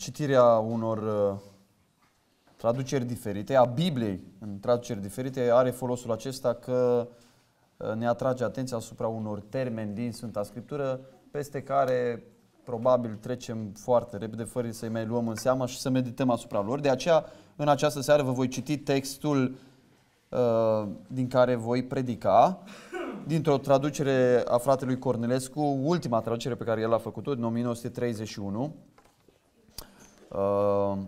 citirea unor uh, traduceri diferite, a Bibliei în traduceri diferite, are folosul acesta că uh, ne atrage atenția asupra unor termeni din Sfânta Scriptură peste care probabil trecem foarte repede fără să-i mai luăm în seamă și să medităm asupra lor. De aceea, în această seară vă voi citi textul uh, din care voi predica, dintr-o traducere a fratelui Cornelescu, ultima traducere pe care el a făcut-o, din 1931. Uh,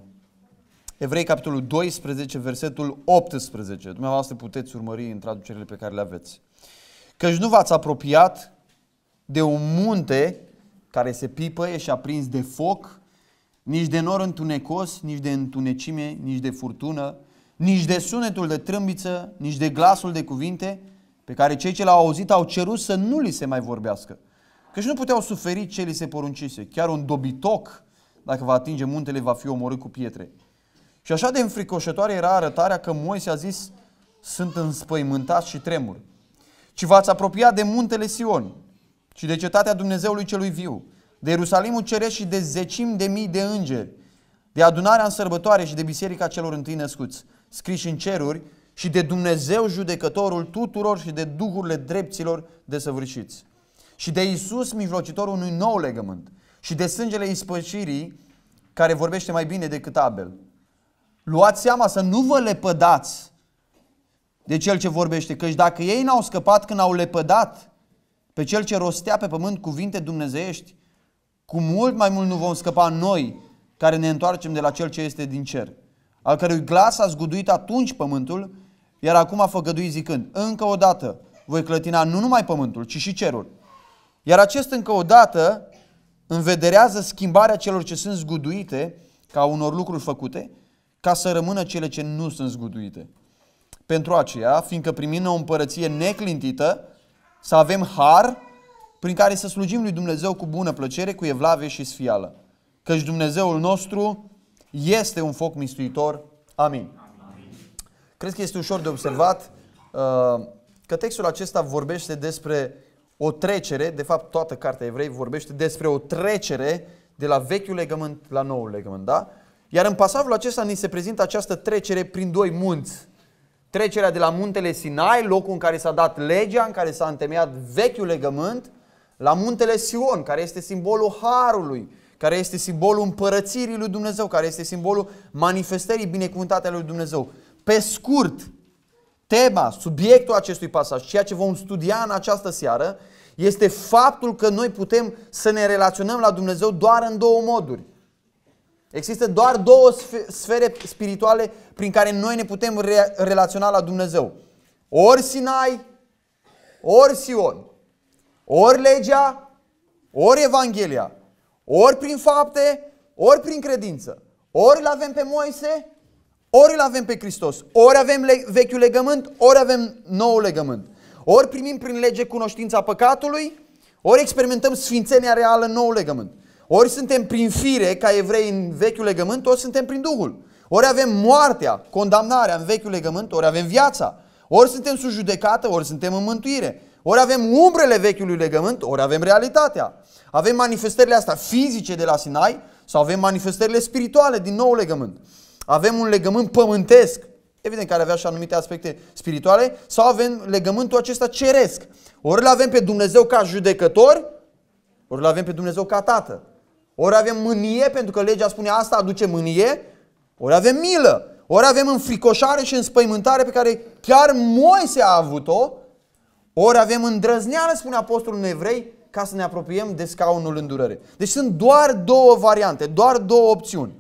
Evrei, capitolul 12, versetul 18. Dumneavoastră puteți urmări în traducerile pe care le aveți. Căci nu v-ați apropiat de un munte care se pipăie și aprins de foc, nici de nor întunecos, nici de întunecime, nici de furtună, nici de sunetul de trâmbiță, nici de glasul de cuvinte, pe care cei ce l-au auzit au cerut să nu li se mai vorbească. Căci nu puteau suferi ce li se poruncise. Chiar un dobitoc, dacă va atinge muntele, va fi omorât cu pietre. Și așa de înfricoșătoare era arătarea că Moise a zis, sunt înspăimântați și tremur. Ci v-ați apropiat de muntele Sion și de cetatea Dumnezeului celui viu, de Ierusalimul ceresc și de zecim de mii de îngeri, de adunarea în sărbătoare și de biserica celor întâi născuți, scriși în ceruri, și de Dumnezeu judecătorul tuturor și de duhurile drepților desăvârșiți. Și de Isus, mijlocitorul unui nou legământ. Și de sângele ispășirii, care vorbește mai bine decât Abel. Luați seama să nu vă lepădați de cel ce vorbește, căci dacă ei n-au scăpat când au lepădat pe cel ce rostea pe pământ cuvinte dumnezeiești, cu mult mai mult nu vom scăpa noi care ne întoarcem de la cel ce este din cer, al cărui glas a zguduit atunci pământul, iar acum a făgăduit zicând, încă o dată voi clătina nu numai pământul, ci și cerul. Iar acest încă o dată învederează schimbarea celor ce sunt zguduite ca unor lucruri făcute, ca să rămână cele ce nu sunt zguduite. Pentru aceea, fiindcă primim o împărăție neclintită, să avem har prin care să slujim lui Dumnezeu cu bună plăcere, cu evlave și sfială. Căci Dumnezeul nostru este un foc mistuitor. Amin. Amin. Cred că este ușor de observat uh, că textul acesta vorbește despre o trecere, de fapt toată cartea evrei vorbește despre o trecere de la vechiul legământ la noul legământ, da? Iar în pasajul acesta ni se prezintă această trecere prin doi munți. Trecerea de la muntele Sinai, locul în care s-a dat legea, în care s-a întemeiat vechiul legământ, la muntele Sion, care este simbolul Harului, care este simbolul împărățirii lui Dumnezeu, care este simbolul manifestării binecuvântate lui Dumnezeu. Pe scurt, tema, subiectul acestui pasaj, ceea ce vom studia în această seară, este faptul că noi putem să ne relaționăm la Dumnezeu doar în două moduri. Există doar două sfere spirituale prin care noi ne putem re- relaționa la Dumnezeu. Ori Sinai, ori Sion. Ori legea, ori Evanghelia. Ori prin fapte, ori prin credință. Ori îl avem pe Moise, ori îl avem pe Hristos. Ori avem le- vechiul legământ, ori avem noul legământ. Ori primim prin lege cunoștința păcatului, ori experimentăm sfințenia reală în noul legământ. Ori suntem prin fire, ca evrei în vechiul legământ, ori suntem prin Duhul. Ori avem moartea, condamnarea în vechiul legământ, ori avem viața. Ori suntem sub judecată, ori suntem în mântuire. Ori avem umbrele vechiului legământ, ori avem realitatea. Avem manifestările astea fizice de la Sinai sau avem manifestările spirituale din nou legământ. Avem un legământ pământesc, evident care avea și anumite aspecte spirituale, sau avem legământul acesta ceresc. Ori îl avem pe Dumnezeu ca judecător, ori îl avem pe Dumnezeu ca tată. Ori avem mânie, pentru că legea spune asta aduce mânie, ori avem milă, ori avem înfricoșare și înspăimântare pe care chiar Moise a avut-o, ori avem îndrăzneală, spune apostolul în evrei, ca să ne apropiem de scaunul îndurării. Deci sunt doar două variante, doar două opțiuni.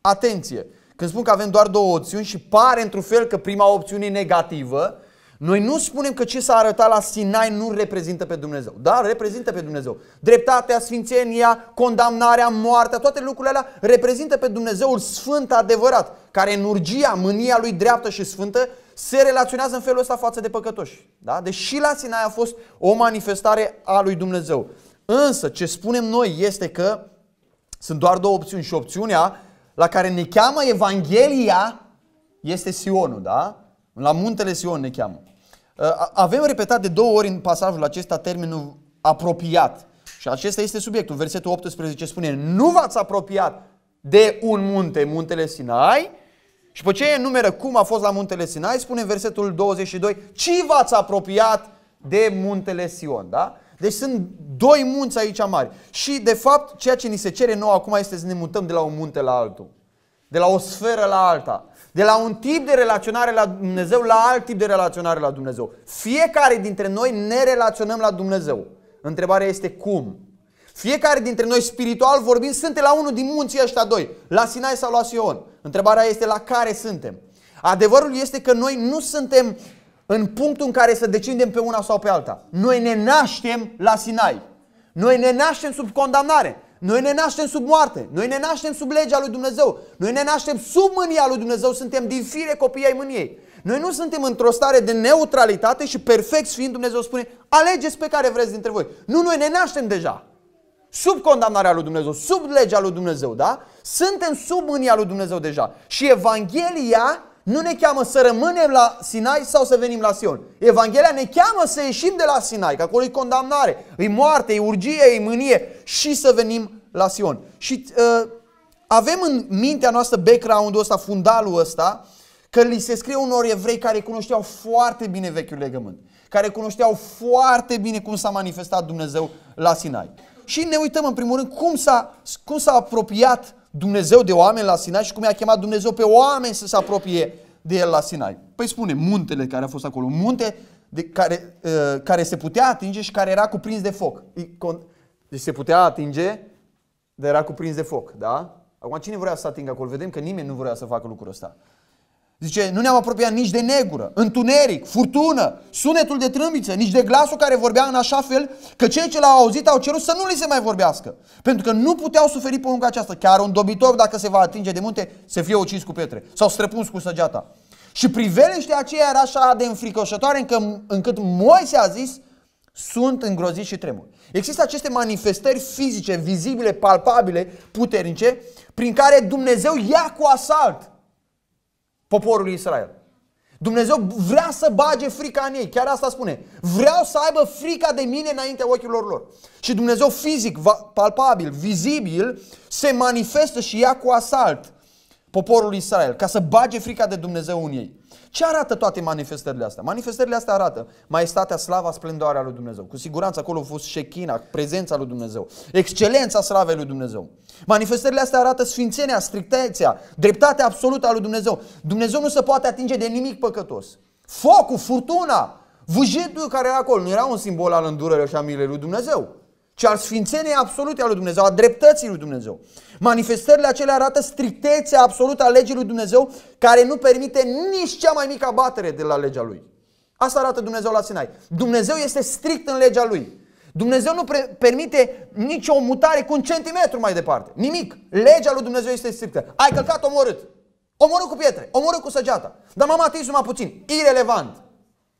Atenție! Când spun că avem doar două opțiuni și pare într-un fel că prima opțiune e negativă, noi nu spunem că ce s-a arătat la Sinai nu reprezintă pe Dumnezeu. Da, reprezintă pe Dumnezeu. Dreptatea, sfințenia, condamnarea, moartea, toate lucrurile alea reprezintă pe Dumnezeul sfânt adevărat, care în urgia, mânia lui dreaptă și sfântă se relaționează în felul ăsta față de păcătoși. Da? Deci și la Sinai a fost o manifestare a lui Dumnezeu. Însă ce spunem noi este că sunt doar două opțiuni și opțiunea la care ne cheamă Evanghelia este Sionul, da? La muntele Sion ne cheamă. Uh, avem repetat de două ori în pasajul acesta termenul apropiat. Și acesta este subiectul. Versetul 18 spune, nu v-ați apropiat de un munte, muntele Sinai, și pe ce enumeră cum a fost la muntele Sinai, spune în versetul 22, ci v-ați apropiat de muntele Sion, da? Deci sunt doi munți aici mari. Și de fapt, ceea ce ni se cere nou acum este să ne mutăm de la un munte la altul. De la o sferă la alta. De la un tip de relaționare la Dumnezeu la alt tip de relaționare la Dumnezeu. Fiecare dintre noi ne relaționăm la Dumnezeu. Întrebarea este cum? Fiecare dintre noi spiritual vorbind suntem la unul din munții ăștia doi, la Sinai sau la Sion. Întrebarea este la care suntem. Adevărul este că noi nu suntem în punctul în care să decidem pe una sau pe alta. Noi ne naștem la Sinai. Noi ne naștem sub condamnare. Noi ne naștem sub moarte. Noi ne naștem sub legea lui Dumnezeu. Noi ne naștem sub mânia lui Dumnezeu. Suntem din fire copii ai mâniei. Noi nu suntem într-o stare de neutralitate și perfect fiind Dumnezeu spune alegeți pe care vreți dintre voi. Nu, noi ne naștem deja. Sub condamnarea lui Dumnezeu, sub legea lui Dumnezeu, da? Suntem sub mânia lui Dumnezeu deja. Și Evanghelia nu ne cheamă să rămânem la Sinai sau să venim la Sion. Evanghelia ne cheamă să ieșim de la Sinai, că acolo e condamnare, e moarte, e urgie, e mânie și să venim la Sion. Și uh, avem în mintea noastră background-ul ăsta, fundalul ăsta, că li se scrie unor evrei care cunoșteau foarte bine vechiul legământ, care cunoșteau foarte bine cum s-a manifestat Dumnezeu la Sinai. Și ne uităm în primul rând cum s-a, cum s-a apropiat Dumnezeu de oameni la Sinai și cum i-a chemat Dumnezeu pe oameni să se apropie de el la Sinai. Păi spune, muntele care a fost acolo, un munte de care, uh, care se putea atinge și care era cuprins de foc. Deci se putea atinge, dar era cuprins de foc, da? Acum cine vrea să atingă acolo? Vedem că nimeni nu vrea să facă lucrul ăsta. Zice, nu ne-am apropiat nici de negură, întuneric, furtună, sunetul de trâmbiță, nici de glasul care vorbea în așa fel că cei ce l-au auzit au cerut să nu li se mai vorbească. Pentru că nu puteau suferi porunca aceasta. Chiar un dobitor, dacă se va atinge de munte, să fie ucis cu pietre sau străpuns cu săgeata. Și priveliștea aceea era așa de înfricoșătoare încă, încât Moise a zis, sunt îngrozit și tremur. Există aceste manifestări fizice, vizibile, palpabile, puternice, prin care Dumnezeu ia cu asalt poporul Israel. Dumnezeu vrea să bage frica în ei, chiar asta spune. Vreau să aibă frica de mine înaintea ochilor lor. Și Dumnezeu fizic, palpabil, vizibil, se manifestă și ia cu asalt poporul Israel, ca să bage frica de Dumnezeu în ei. Ce arată toate manifestările astea? Manifestările astea arată maestatea, slava, splendoarea lui Dumnezeu. Cu siguranță acolo a fost șechina, prezența lui Dumnezeu, excelența slavei lui Dumnezeu. Manifestările astea arată sfințenia, strictețea, dreptatea absolută a lui Dumnezeu. Dumnezeu nu se poate atinge de nimic păcătos. Focul, furtuna, vâjetul care era acolo nu era un simbol al îndurării și a milei lui Dumnezeu ci al sfințeniei absolute a lui Dumnezeu, a dreptății lui Dumnezeu. Manifestările acelea arată strictețea absolută a legii lui Dumnezeu, care nu permite nici cea mai mică abatere de la legea lui. Asta arată Dumnezeu la Sinai. Dumnezeu este strict în legea lui. Dumnezeu nu permite nicio mutare cu un centimetru mai departe. Nimic. Legea lui Dumnezeu este strictă. Ai călcat omorât. Omorât cu pietre, omorât cu săgeata. Dar m-am atins mai puțin. Irelevant.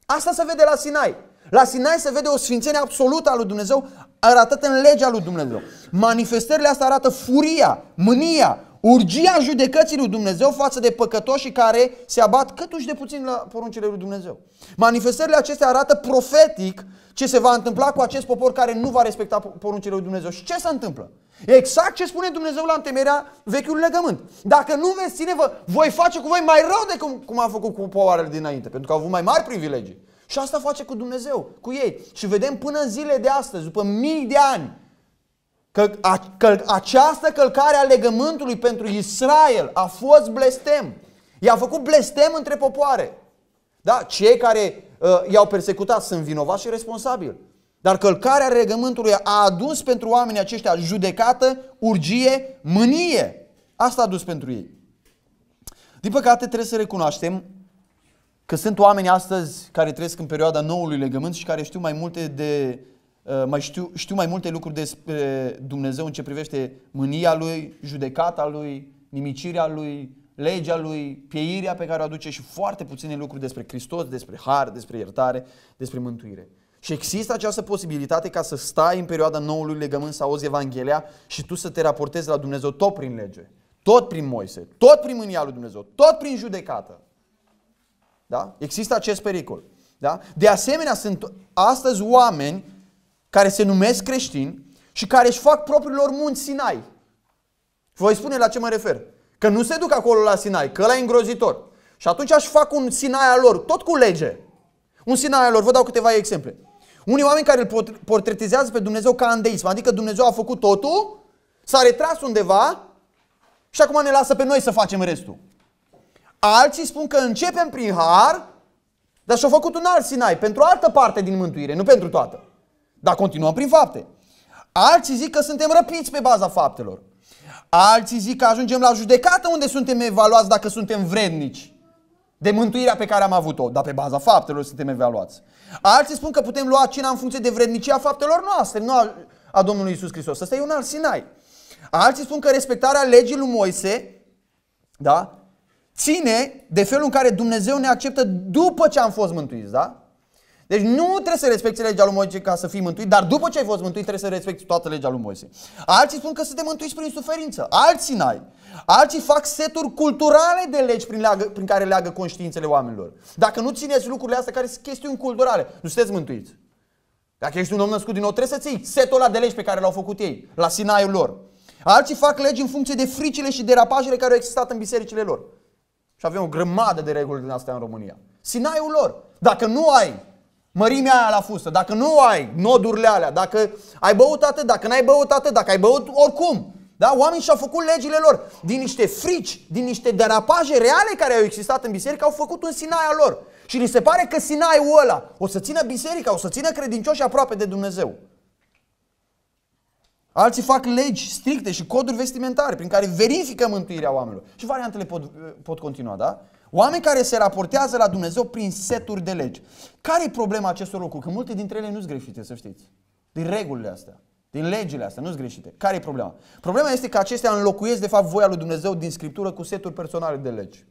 Asta se vede la Sinai. La Sinai se vede o sfințenie absolută a lui Dumnezeu arătată în legea lui Dumnezeu. Manifestările astea arată furia, mânia, urgia judecății lui Dumnezeu față de păcătoșii care se abat câtuși de puțin la poruncile lui Dumnezeu. Manifestările acestea arată profetic ce se va întâmpla cu acest popor care nu va respecta poruncile lui Dumnezeu. Și ce se întâmplă? Exact ce spune Dumnezeu la întemerea vechiului legământ. Dacă nu veți ține, vă, voi face cu voi mai rău decât cum a făcut cu popoarele dinainte, pentru că au avut mai mari privilegii. Și asta face cu Dumnezeu, cu ei. Și vedem până în zile de astăzi, după mii de ani, că, a, că această călcare a legământului pentru Israel a fost blestem. I-a făcut blestem între popoare. Da? Cei care uh, i-au persecutat sunt vinovați și responsabili. Dar călcarea legământului a adus pentru oamenii aceștia judecată, urgie, mânie. Asta a adus pentru ei. Din păcate trebuie să recunoaștem că sunt oameni astăzi care trăiesc în perioada noului legământ și care știu mai multe de uh, mai știu, știu mai multe lucruri despre Dumnezeu în ce privește mânia lui, judecata lui, nimicirea lui, legea lui, pieirea pe care o aduce și foarte puține lucruri despre Hristos, despre har, despre iertare, despre mântuire. Și există această posibilitate ca să stai în perioada noului legământ să auzi Evanghelia și tu să te raportezi la Dumnezeu tot prin lege, tot prin Moise, tot prin mânia lui Dumnezeu, tot prin judecată. Da? Există acest pericol. Da? De asemenea, sunt astăzi oameni care se numesc creștini și care își fac propriilor munți Sinai. Voi spune la ce mă refer. Că nu se duc acolo la Sinai, că ăla e îngrozitor. Și atunci aș fac un Sinai al lor, tot cu lege. Un Sinai al lor, vă dau câteva exemple. Unii oameni care îl portretizează pe Dumnezeu ca andeism, adică Dumnezeu a făcut totul, s-a retras undeva și acum ne lasă pe noi să facem restul. Alții spun că începem prin har, dar și-au făcut un alt Sinai, pentru o altă parte din mântuire, nu pentru toată. Dar continuăm prin fapte. Alții zic că suntem răpiți pe baza faptelor. Alții zic că ajungem la judecată unde suntem evaluați dacă suntem vrednici de mântuirea pe care am avut-o, dar pe baza faptelor suntem evaluați. Alții spun că putem lua cina în funcție de vrednicia faptelor noastre, nu a, a Domnului Isus Hristos. Asta e un alt Sinai. Alții spun că respectarea legii lui Moise, da, ține de felul în care Dumnezeu ne acceptă după ce am fost mântuiți, da? Deci nu trebuie să respecti legea lui Moise ca să fii mântuit, dar după ce ai fost mântuit trebuie să respecti toată legea lui Moise. Alții spun că suntem mântuiți prin suferință, alții n-ai. Alții fac seturi culturale de legi prin, leagă, prin care leagă conștiințele oamenilor. Dacă nu țineți lucrurile astea care sunt chestiuni culturale, nu sunteți mântuiți. Dacă ești un om născut din nou, trebuie să ții setul ăla de legi pe care l-au făcut ei, la Sinaiul lor. Alții fac legi în funcție de fricile și derapajele care au existat în bisericile lor. Și avem o grămadă de reguli din astea în România. Sinaiul lor. Dacă nu ai mărimea aia la fustă, dacă nu ai nodurile alea, dacă ai băut atât, dacă n-ai băut atât, dacă ai băut oricum, da? Oamenii și-au făcut legile lor din niște frici, din niște derapaje reale care au existat în biserică, au făcut un Sinai al lor. Și li se pare că Sinaiul ăla o să țină biserica, o să țină credincioși aproape de Dumnezeu. Alții fac legi stricte și coduri vestimentare prin care verifică mântuirea oamenilor. Și variantele pot, pot continua, da? Oameni care se raportează la Dumnezeu prin seturi de legi. Care e problema acestor lucruri? Că multe dintre ele nu sunt greșite, să știți. Din regulile astea, din legile astea, nu sunt greșite. Care e problema? Problema este că acestea înlocuiesc, de fapt, voia lui Dumnezeu din Scriptură cu seturi personale de legi.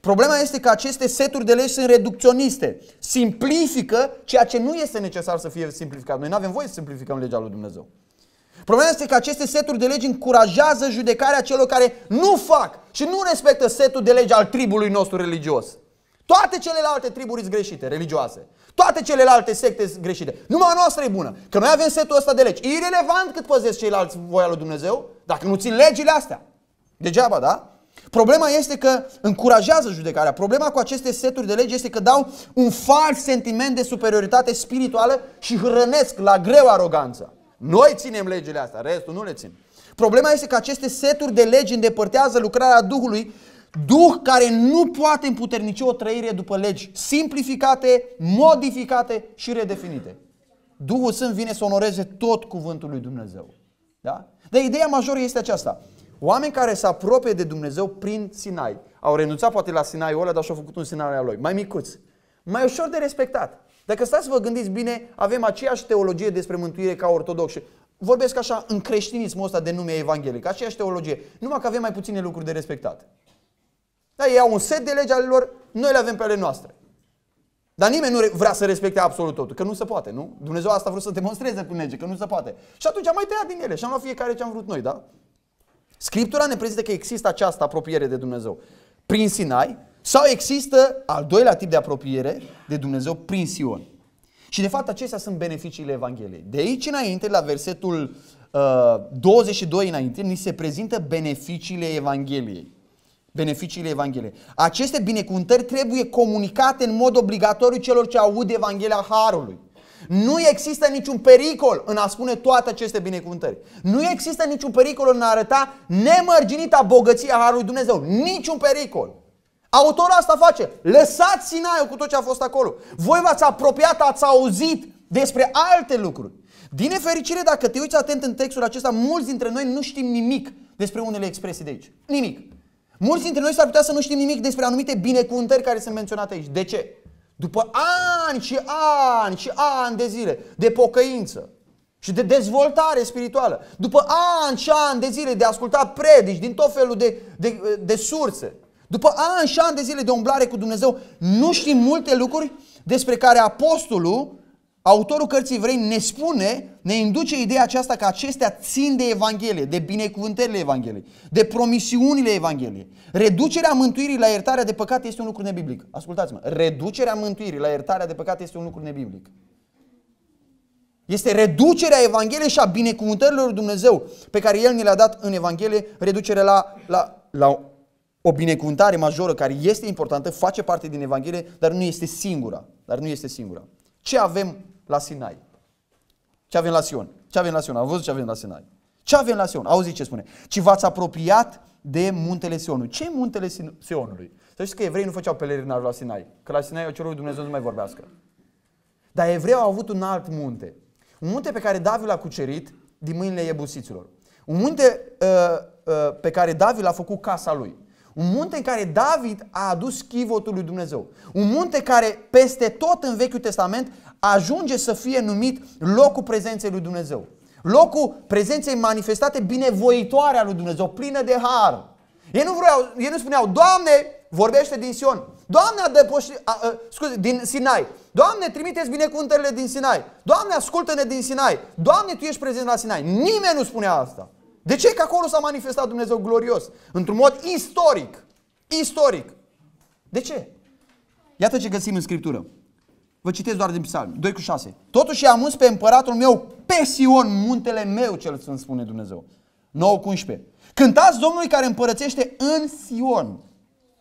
Problema este că aceste seturi de legi sunt reducționiste. Simplifică ceea ce nu este necesar să fie simplificat. Noi nu avem voie să simplificăm legea lui Dumnezeu. Problema este că aceste seturi de legi încurajează judecarea celor care nu fac și nu respectă setul de legi al tribului nostru religios. Toate celelalte triburi sunt greșite, religioase. Toate celelalte secte sunt greșite. Numai a noastră e bună. Că noi avem setul ăsta de legi. E irrelevant cât păzesc ceilalți voia lui Dumnezeu, dacă nu țin legile astea. Degeaba, da? Problema este că încurajează judecarea. Problema cu aceste seturi de legi este că dau un fals sentiment de superioritate spirituală și hrănesc la greu aroganța. Noi ținem legile astea, restul nu le țin. Problema este că aceste seturi de legi îndepărtează lucrarea Duhului, Duh care nu poate împuternici o trăire după legi simplificate, modificate și redefinite. Duhul Sfânt vine să onoreze tot cuvântul lui Dumnezeu. Da? Dar ideea majoră este aceasta. Oameni care se apropie de Dumnezeu prin Sinai, au renunțat poate la Sinaiul ăla, dar și-au făcut un Sinai al lui, mai micuț, mai ușor de respectat. Dacă stați să vă gândiți bine, avem aceeași teologie despre mântuire ca ortodoxi. Vorbesc așa în creștinismul ăsta de nume evanghelic, aceeași teologie, numai că avem mai puține lucruri de respectat. Da, ei au un set de legi ale lor, noi le avem pe ale noastre. Dar nimeni nu vrea să respecte absolut totul, că nu se poate, nu? Dumnezeu asta a vrut să demonstreze prin lege, că nu se poate. Și atunci am mai tăiat din ele și am luat fiecare ce am vrut noi, da? Scriptura ne prezintă că există această apropiere de Dumnezeu prin Sinai, sau există al doilea tip de apropiere de Dumnezeu prin Sion. Și de fapt acestea sunt beneficiile Evangheliei. De aici înainte, la versetul uh, 22 înainte, ni se prezintă beneficiile Evangheliei. Beneficiile Evangheliei. Aceste binecuvântări trebuie comunicate în mod obligatoriu celor ce aud Evanghelia Harului. Nu există niciun pericol în a spune toate aceste binecuvântări. Nu există niciun pericol în a arăta nemărginita bogăția Harului Dumnezeu. Niciun pericol. Autorul asta face. Lăsați Sinaiul cu tot ce a fost acolo. Voi v-ați apropiat, ați auzit despre alte lucruri. Din nefericire, dacă te uiți atent în textul acesta, mulți dintre noi nu știm nimic despre unele expresii de aici. Nimic. Mulți dintre noi s-ar putea să nu știm nimic despre anumite binecuvântări care sunt menționate aici. De ce? După ani și ani și ani de zile de pocăință și de dezvoltare spirituală, după ani și ani de zile de a asculta predici din tot felul de, de, de surse, după ani și ani de zile de umblare cu Dumnezeu, nu știm multe lucruri despre care apostolul, autorul cărții vrei, ne spune, ne induce ideea aceasta că acestea țin de Evanghelie, de binecuvântările Evangheliei, de promisiunile Evangheliei. Reducerea mântuirii la iertarea de păcate este un lucru nebiblic. Ascultați-mă, reducerea mântuirii la iertarea de păcate este un lucru nebiblic. Este reducerea Evangheliei și a binecuvântărilor lui Dumnezeu pe care El ne le-a dat în Evanghelie, reducere la, la, la o binecuvântare majoră care este importantă, face parte din Evanghelie, dar nu este singura. Dar nu este singura. Ce avem la Sinai? Ce avem la Sion? Ce avem la Sion? Am văzut ce avem la Sinai. Ce avem la Sion? Auzi ce spune. Ci v-ați apropiat de muntele Sionului. Ce e muntele Sionului? Să știți că evreii nu făceau pelerinaj la Sinai. Că la Sinai o cerut lui Dumnezeu să nu mai vorbească. Dar evreii au avut un alt munte. Un munte pe care David l-a cucerit din mâinile ebusiților. Un munte uh, uh, pe care David l-a făcut casa lui. Un munte în care David a adus chivotul lui Dumnezeu. Un munte care peste tot în Vechiul Testament ajunge să fie numit locul prezenței lui Dumnezeu. Locul prezenței manifestate binevoitoare a lui Dumnezeu, plină de har. Ei nu, vreau, ei nu spuneau, Doamne, vorbește din Sion. Doamne, adăpoși, a, a, scuze, din Sinai. Doamne, trimiteți binecuvântările din Sinai. Doamne, ascultă-ne din Sinai. Doamne, Tu ești prezent la Sinai. Nimeni nu spunea asta. De ce? Că acolo s-a manifestat Dumnezeu glorios. Într-un mod istoric. Istoric. De ce? Iată ce găsim în Scriptură. Vă citesc doar din psalm, 2 cu 6. Totuși am pe împăratul meu pe Sion, muntele meu, cel sunt spune Dumnezeu. 9 cu 11. Cântați Domnului care împărățește în Sion.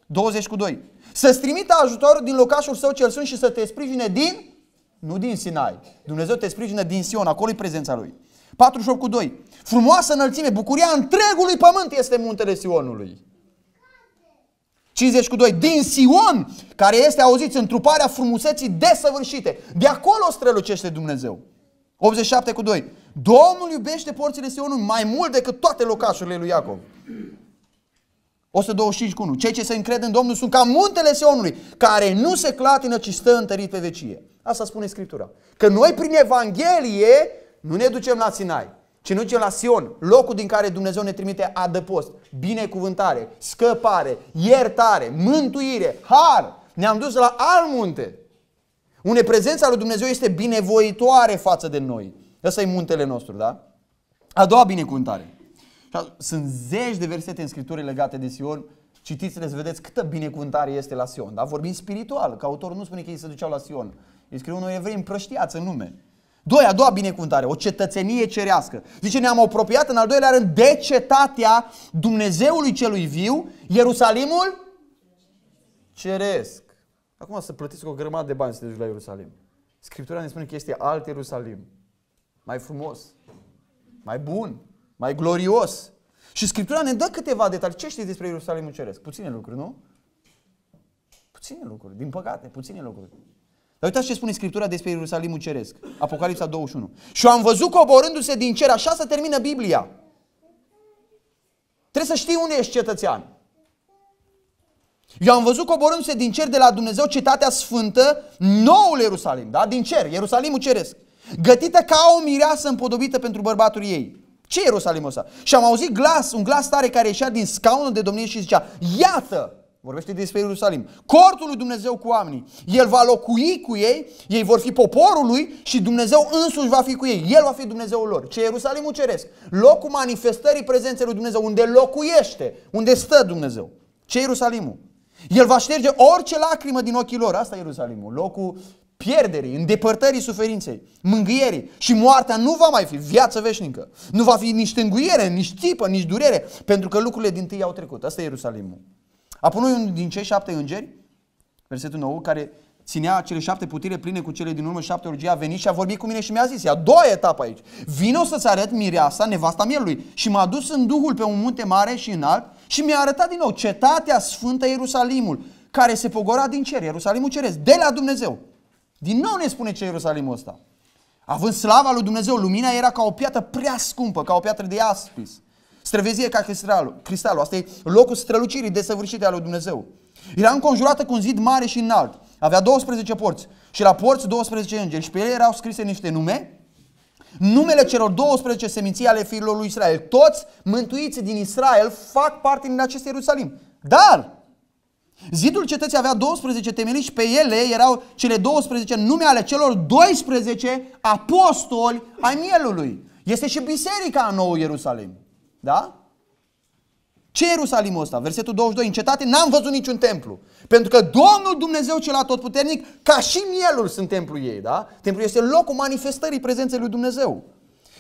20 cu 2. Să-ți trimită ajutorul din locașul său cel sunt și să te sprijine din, nu din Sinai. Dumnezeu te sprijină din Sion, acolo e prezența lui. 48 cu 2. Frumoasă înălțime, bucuria întregului pământ este muntele Sionului. 50 cu 2. Din Sion, care este auzit în truparea frumuseții desăvârșite. De acolo strălucește Dumnezeu. 87 cu 2. Domnul iubește porțile Sionului mai mult decât toate locașurile lui Iacov. 125 cu 1. Cei ce se încred în Domnul sunt ca muntele Sionului, care nu se clatină, ci stă întărit pe vecie. Asta spune Scriptura. Că noi prin Evanghelie nu ne ducem la Sinai, ci ne ducem la Sion, locul din care Dumnezeu ne trimite adăpost, binecuvântare, scăpare, iertare, mântuire, har. Ne-am dus la alt munte, unde prezența lui Dumnezeu este binevoitoare față de noi. Ăsta e muntele nostru, da? A doua binecuvântare. Sunt zeci de versete în Scripturi legate de Sion. Citiți-le să vedeți câtă binecuvântare este la Sion. Da? Vorbim spiritual, că autorul nu spune că ei se duceau la Sion. Îi scriu unui evrei împrăștiați în nume. Doi, a doua binecuvântare, o cetățenie cerească. Zice, ne-am apropiat în al doilea rând de cetatea Dumnezeului celui viu, Ierusalimul ceresc. Acum să plătiți o grămadă de bani să te duci la Ierusalim. Scriptura ne spune că este alt Ierusalim. Mai frumos, mai bun, mai glorios. Și Scriptura ne dă câteva detalii. Ce știți despre Ierusalimul ceresc? Puține lucruri, nu? Puține lucruri, din păcate, puține lucruri. Dar uitați ce spune Scriptura despre Ierusalimul ceresc. Apocalipsa 21. Și am văzut coborându-se din cer, așa să termină Biblia. Trebuie să știi unde ești cetățean. Eu am văzut coborându-se din cer de la Dumnezeu cetatea sfântă, noul Ierusalim, da? Din cer, Ierusalimul ceresc. Gătită ca o mireasă împodobită pentru bărbatul ei. Ce e Ierusalimul ăsta? Și am auzit glas, un glas tare care ieșea din scaunul de domnie și zicea, iată, vorbește despre Ierusalim, cortul lui Dumnezeu cu oamenii. El va locui cu ei, ei vor fi poporul lui și Dumnezeu însuși va fi cu ei. El va fi Dumnezeul lor. Ce e Ierusalimul ceresc? Locul manifestării prezenței lui Dumnezeu, unde locuiește, unde stă Dumnezeu. Ce e Ierusalimul? El va șterge orice lacrimă din ochii lor. Asta e Ierusalimul, locul pierderii, îndepărtării suferinței, mângâierii și moartea nu va mai fi viață veșnică. Nu va fi nici tânguiere, nici tipă, nici durere, pentru că lucrurile din tâi au trecut. Asta e Ierusalimul. Apoi unul din cei șapte îngeri, versetul nou, care ținea cele șapte putire pline cu cele din urmă șapte orgii, a venit și a vorbit cu mine și mi-a zis, e a doua etapă aici. Vino să-ți arăt mireasa, nevasta mielului. Și m-a dus în Duhul pe un munte mare și înalt și mi-a arătat din nou cetatea sfântă Ierusalimul, care se pogora din cer, Ierusalimul ceresc, de la Dumnezeu. Din nou ne spune ce Ierusalimul ăsta. Având slava lui Dumnezeu, lumina era ca o piatră prea scumpă, ca o piatră de aspis. Străvezie ca cristalul. cristalul. Asta e locul strălucirii desăvârșite al lui Dumnezeu. Era înconjurată cu un zid mare și înalt. Avea 12 porți. Și la porți 12 îngeri. Și pe ele erau scrise niște nume. Numele celor 12 seminții ale fiilor lui Israel. Toți mântuiți din Israel fac parte din acest Ierusalim. Dar Zidul cetății avea 12 temelii și pe ele erau cele 12 nume ale celor 12 apostoli ai mielului. Este și biserica în Nou Ierusalim. Da? Ce Ierusalimul ăsta? Versetul 22. În cetate n-am văzut niciun templu. Pentru că Domnul Dumnezeu cel atotputernic, ca și mielul sunt templul ei, da? Templul este locul manifestării prezenței lui Dumnezeu.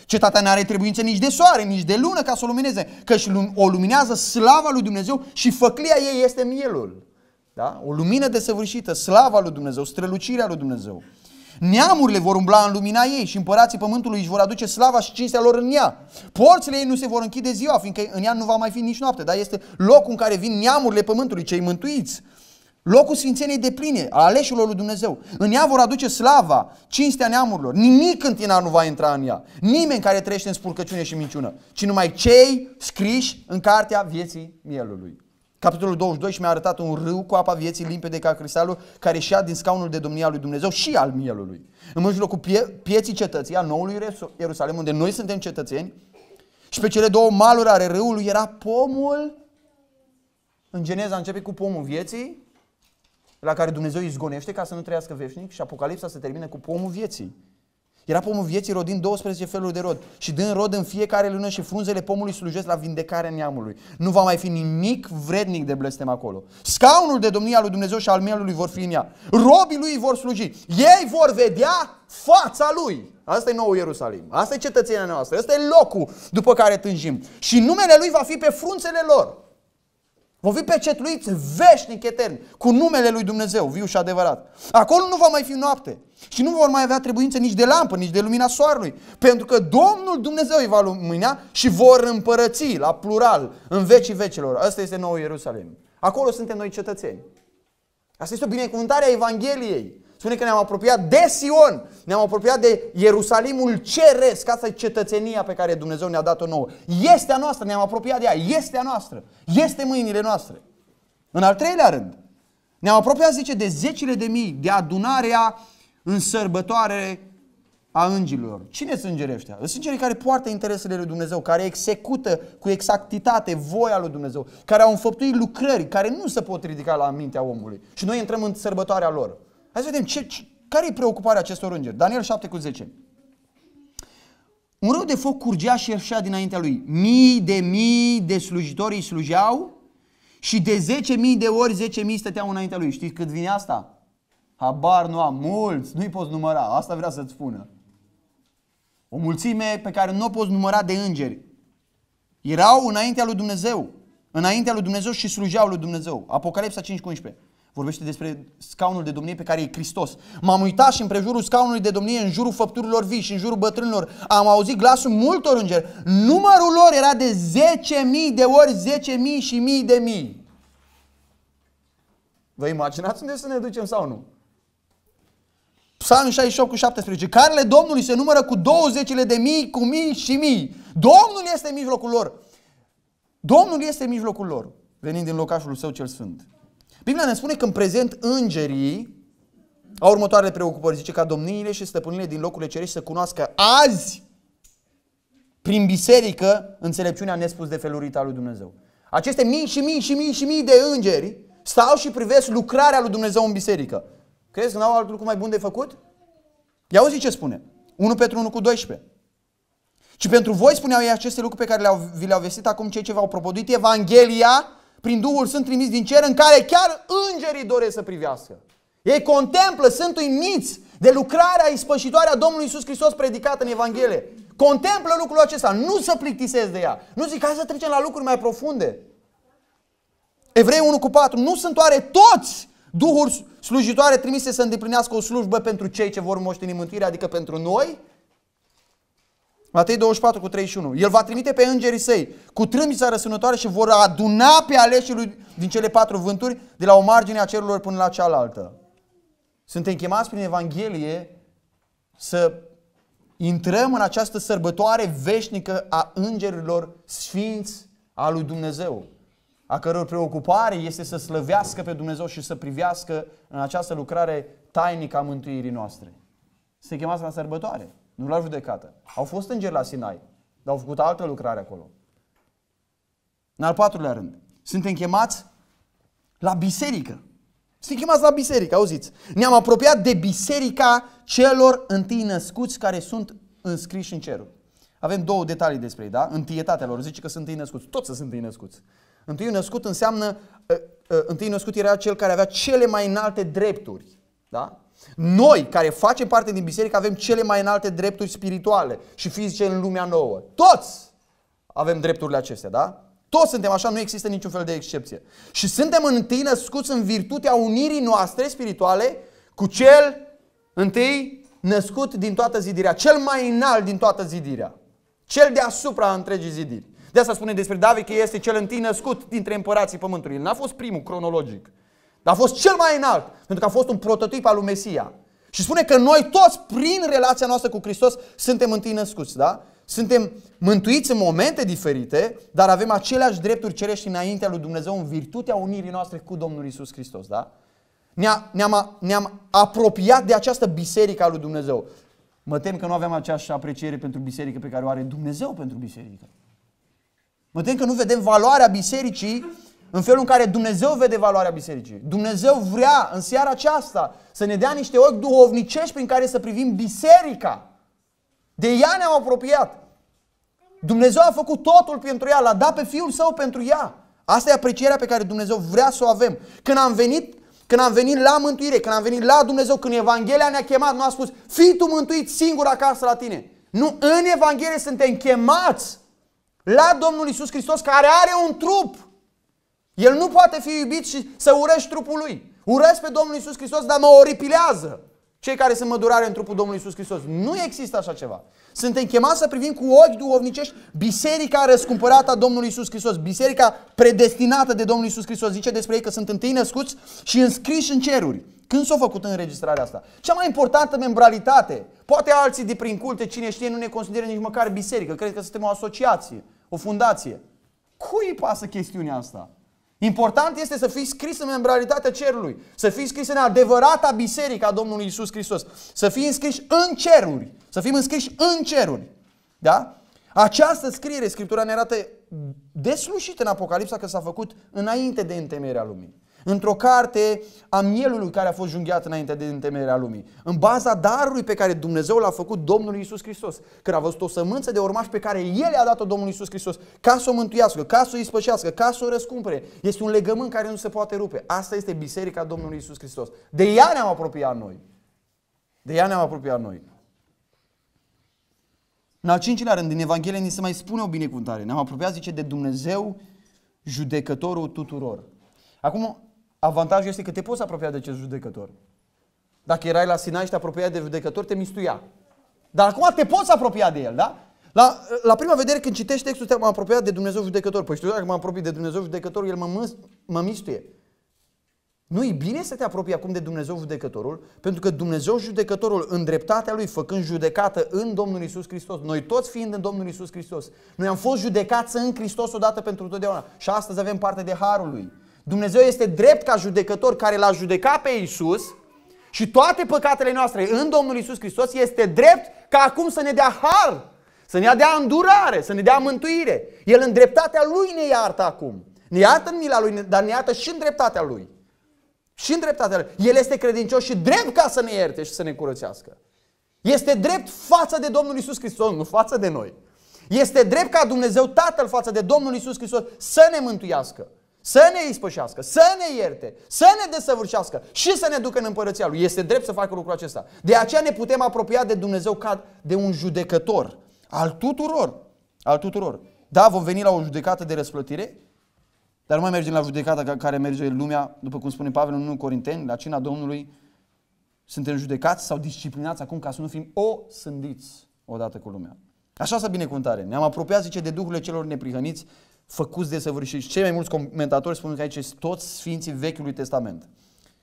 Cetatea nu are trebuință nici de soare, nici de lună ca să o lumineze, că și o luminează slava lui Dumnezeu și făclia ei este mielul. Da? O lumină desăvârșită, slava lui Dumnezeu, strălucirea lui Dumnezeu. Neamurile vor umbla în lumina ei și împărații pământului își vor aduce slava și cinstea lor în ea. Porțile ei nu se vor închide ziua, fiindcă în ea nu va mai fi nici noapte, dar este locul în care vin neamurile pământului, cei mântuiți. Locul sfințeniei de pline, a aleșilor lui Dumnezeu. În ea vor aduce slava, cinstea neamurilor. Nimic întinat nu va intra în ea. Nimeni care trăiește în spurcăciune și minciună, ci numai cei scriși în cartea vieții mielului. Capitolul 22 și mi-a arătat un râu cu apa vieții limpede ca cristalul care ieșea din scaunul de domnia lui Dumnezeu și al mielului. În mijlocul pie- pieții cetății, al noului Ierusalim, unde noi suntem cetățeni, și pe cele două maluri ale râului era pomul, în Geneza începe cu pomul vieții, la care Dumnezeu îi zgonește ca să nu trăiască veșnic și Apocalipsa se termine cu pomul vieții. Era pomul vieții rodind 12 feluri de rod și dând rod în fiecare lună și frunzele pomului slujesc la vindecarea neamului. Nu va mai fi nimic vrednic de blestem acolo. Scaunul de domnia lui Dumnezeu și al mielului vor fi în ea. Robii lui vor sluji. Ei vor vedea fața lui. Asta e nou Ierusalim. Asta e cetățenia noastră. Asta e locul după care tânjim. Și numele lui va fi pe frunțele lor. Vom fi pecetluiți veșnic etern cu numele lui Dumnezeu, viu și adevărat. Acolo nu va mai fi noapte și nu vor mai avea trebuință nici de lampă, nici de lumina soarelui, pentru că Domnul Dumnezeu îi va lumina și vor împărăți la plural în vecii vecilor. Asta este nou Ierusalim. Acolo suntem noi cetățeni. Asta este o binecuvântare a Evangheliei. Spune că ne-am apropiat de Sion, ne-am apropiat de Ierusalimul ceresc. Asta e cetățenia pe care Dumnezeu ne-a dat-o nouă. Este a noastră, ne-am apropiat de ea, este a noastră, este mâinile noastre. În al treilea rând, ne-am apropiat, zice, de zecile de mii, de adunarea în sărbătoare a îngerilor. Cine sunt îngerii ăștia? Sunt îngerii care poartă interesele lui Dumnezeu, care execută cu exactitate voia lui Dumnezeu, care au înfăptuit lucrări care nu se pot ridica la mintea omului. Și noi intrăm în sărbătoarea lor. Hai să vedem ce, ce, care e preocuparea acestor îngeri. Daniel 7 cu 10. Un râu de foc curgea și ieșea dinaintea lui. Mii de mii de slujitori îi slujeau și de zece mii de ori zece mii stăteau înaintea lui. Știți cât vine asta? Habar nu am. Mulți. Nu-i poți număra. Asta vrea să-ți spună. O mulțime pe care nu o poți număra de îngeri. Erau înaintea lui Dumnezeu. Înaintea lui Dumnezeu și slujeau lui Dumnezeu. Apocalipsa 5 cu 11. Vorbește despre scaunul de domnie pe care e Hristos. M-am uitat și în prejurul scaunului de domnie, în jurul făpturilor vii și în jurul bătrânilor, am auzit glasul multor îngeri. Numărul lor era de 10.000 de ori 10.000 și mii de mii. Vă imaginați unde să ne ducem sau nu? Psalm 68 cu 17. Carele Domnului se numără cu 20 de mii, cu mii și mii. Domnul este în mijlocul lor. Domnul este în mijlocul lor, venind din locașul său cel sfânt. Biblia ne spune că în prezent îngerii au următoarele preocupări. Zice ca domniile și stăpânile din locurile cerești să cunoască azi, prin biserică, înțelepciunea nespus de felurită a lui Dumnezeu. Aceste mii și mii și mii și mii de îngeri stau și privesc lucrarea lui Dumnezeu în biserică. Crezi că n-au alt lucru mai bun de făcut? Ia auzi ce spune. 1 Petru 1 cu 12. Și pentru voi spuneau ei aceste lucruri pe care le-au, vi le-au vestit acum cei ce v-au propăduit Evanghelia prin Duhul sunt trimis din cer în care chiar îngerii doresc să privească. Ei contemplă, sunt uimiți de lucrarea ispășitoare a Domnului Isus Hristos predicată în Evanghelie. Contemplă lucrul acesta, nu să plictisesc de ea. Nu zic, hai să trecem la lucruri mai profunde. Evrei 1 cu 4, nu sunt oare toți duhuri slujitoare trimise să îndeplinească o slujbă pentru cei ce vor moșteni mântuirea, adică pentru noi? Matei 24 cu 31. El va trimite pe îngerii săi cu trâmbița răsunătoare și vor aduna pe aleșii lui din cele patru vânturi de la o margine a cerurilor până la cealaltă. Suntem chemați prin Evanghelie să intrăm în această sărbătoare veșnică a îngerilor sfinți a lui Dumnezeu, a căror preocupare este să slăvească pe Dumnezeu și să privească în această lucrare tainică a mântuirii noastre. Se chemați la sărbătoare nu la judecată. Au fost îngeri la Sinai, dar au făcut altă lucrare acolo. În al patrulea rând, suntem chemați la biserică. Suntem chemați la biserică, auziți? Ne-am apropiat de biserica celor întâi născuți care sunt înscriși în cerul. Avem două detalii despre ei, da? Întâietatea lor, zice că sunt întâi născuți. Toți sunt întâi născuți. Întâi născut înseamnă, uh, uh, întâi născut era cel care avea cele mai înalte drepturi. Da? Noi, care facem parte din biserică, avem cele mai înalte drepturi spirituale și fizice în lumea nouă. Toți avem drepturile acestea, da? Toți suntem așa, nu există niciun fel de excepție. Și suntem întâi născuți în virtutea unirii noastre spirituale cu cel întâi născut din toată zidirea, cel mai înalt din toată zidirea, cel deasupra întregii zidiri. De asta spune despre David că este cel întâi născut dintre împărații pământului. El n-a fost primul cronologic, dar a fost cel mai înalt, pentru că a fost un prototip al lui Mesia. Și spune că noi toți, prin relația noastră cu Hristos, suntem întâi născuți, da? Suntem mântuiți în momente diferite, dar avem aceleași drepturi cerești înaintea lui Dumnezeu în virtutea unirii noastre cu Domnul Isus Hristos, da? Ne-a, ne-am, ne-am apropiat de această biserică a lui Dumnezeu. Mă tem că nu avem aceeași apreciere pentru biserică pe care o are Dumnezeu pentru biserică. Mă tem că nu vedem valoarea bisericii în felul în care Dumnezeu vede valoarea bisericii. Dumnezeu vrea în seara aceasta să ne dea niște ochi duhovnicești prin care să privim biserica. De ea ne-am apropiat. Dumnezeu a făcut totul pentru ea, l-a dat pe Fiul Său pentru ea. Asta e aprecierea pe care Dumnezeu vrea să o avem. Când am venit, când am venit la mântuire, când am venit la Dumnezeu, când Evanghelia ne-a chemat, nu a spus, fii tu mântuit singur acasă la tine. Nu, în Evanghelie suntem chemați la Domnul Isus Hristos care are un trup. El nu poate fi iubit și să urăști trupul lui. Urăsc pe Domnul Isus Hristos, dar mă oripilează cei care sunt mădurare în trupul Domnului Isus Hristos. Nu există așa ceva. Suntem chemați să privim cu ochi duhovnicești biserica răscumpărată a Domnului Isus Hristos, biserica predestinată de Domnul Isus Hristos. Zice despre ei că sunt întâi născuți și înscriși în ceruri. Când s-a făcut înregistrarea asta? Cea mai importantă membralitate. Poate alții de prin culte, cine știe, nu ne consideră nici măcar biserică. Cred că suntem o asociație, o fundație. Cui îi pasă chestiunea asta? Important este să fii scris în membralitatea cerului, să fii scris în adevărata biserică a Domnului Isus Hristos, să fii înscriși în ceruri, să fim înscriși în ceruri. Da? Această scriere, Scriptura ne arată deslușit în Apocalipsa că s-a făcut înainte de întemeierea lumii într-o carte a mielului care a fost junghiat înainte de întemeierea lumii, în baza darului pe care Dumnezeu l-a făcut Domnului Isus Hristos, când a văzut o sămânță de urmași pe care El i-a dat-o Domnului Isus Hristos, ca să o mântuiască, ca să o ispășească, ca să o răscumpere. Este un legământ care nu se poate rupe. Asta este Biserica Domnului Isus Hristos. De ea ne-am apropiat noi. De ea ne-am apropiat noi. În al cincilea rând, din Evanghelie ni se mai spune o binecuvântare. Ne-am apropiat, zice, de Dumnezeu, judecătorul tuturor. Acum, Avantajul este că te poți apropia de acest judecător. Dacă erai la Sinai și te apropiai de judecător, te mistuia. Dar acum te poți apropia de el, da? La, la prima vedere, când citești textul, te-am apropiat de Dumnezeu judecător. Păi știu, dacă m-am apropiat de Dumnezeu judecător, el mă, mă mistuie. Nu e bine să te apropii acum de Dumnezeu judecătorul, pentru că Dumnezeu judecătorul, în dreptatea lui, făcând judecată în Domnul Isus Hristos, noi toți fiind în Domnul Isus Hristos, noi am fost judecați în Hristos odată pentru totdeauna și astăzi avem parte de harul lui. Dumnezeu este drept ca judecător care l-a judecat pe Isus și toate păcatele noastre în Domnul Isus Hristos este drept ca acum să ne dea har, să ne dea îndurare, să ne dea mântuire. El în dreptatea Lui ne iartă acum. Ne iartă în mila Lui, dar ne iartă și în dreptatea Lui. Și în dreptatea Lui. El este credincios și drept ca să ne ierte și să ne curățească. Este drept față de Domnul Isus Hristos, nu față de noi. Este drept ca Dumnezeu Tatăl față de Domnul Isus Hristos să ne mântuiască să ne ispășească, să ne ierte, să ne desăvârșească și să ne ducă în împărăția Lui. Este drept să facă lucrul acesta. De aceea ne putem apropia de Dumnezeu ca de un judecător al tuturor. Al tuturor. Da, vom veni la o judecată de răsplătire, dar nu mai mergem la judecata care merge în lumea, după cum spune Pavel în 1 Corinteni, la cina Domnului, suntem judecați sau disciplinați acum ca să nu fim o sândiți odată cu lumea. Așa să binecuvântare. Ne-am apropiat, zice, de duhurile celor neprihăniți făcuți de săvârșiți. Cei mai mulți comentatori spun că aici sunt toți Sfinții Vechiului Testament,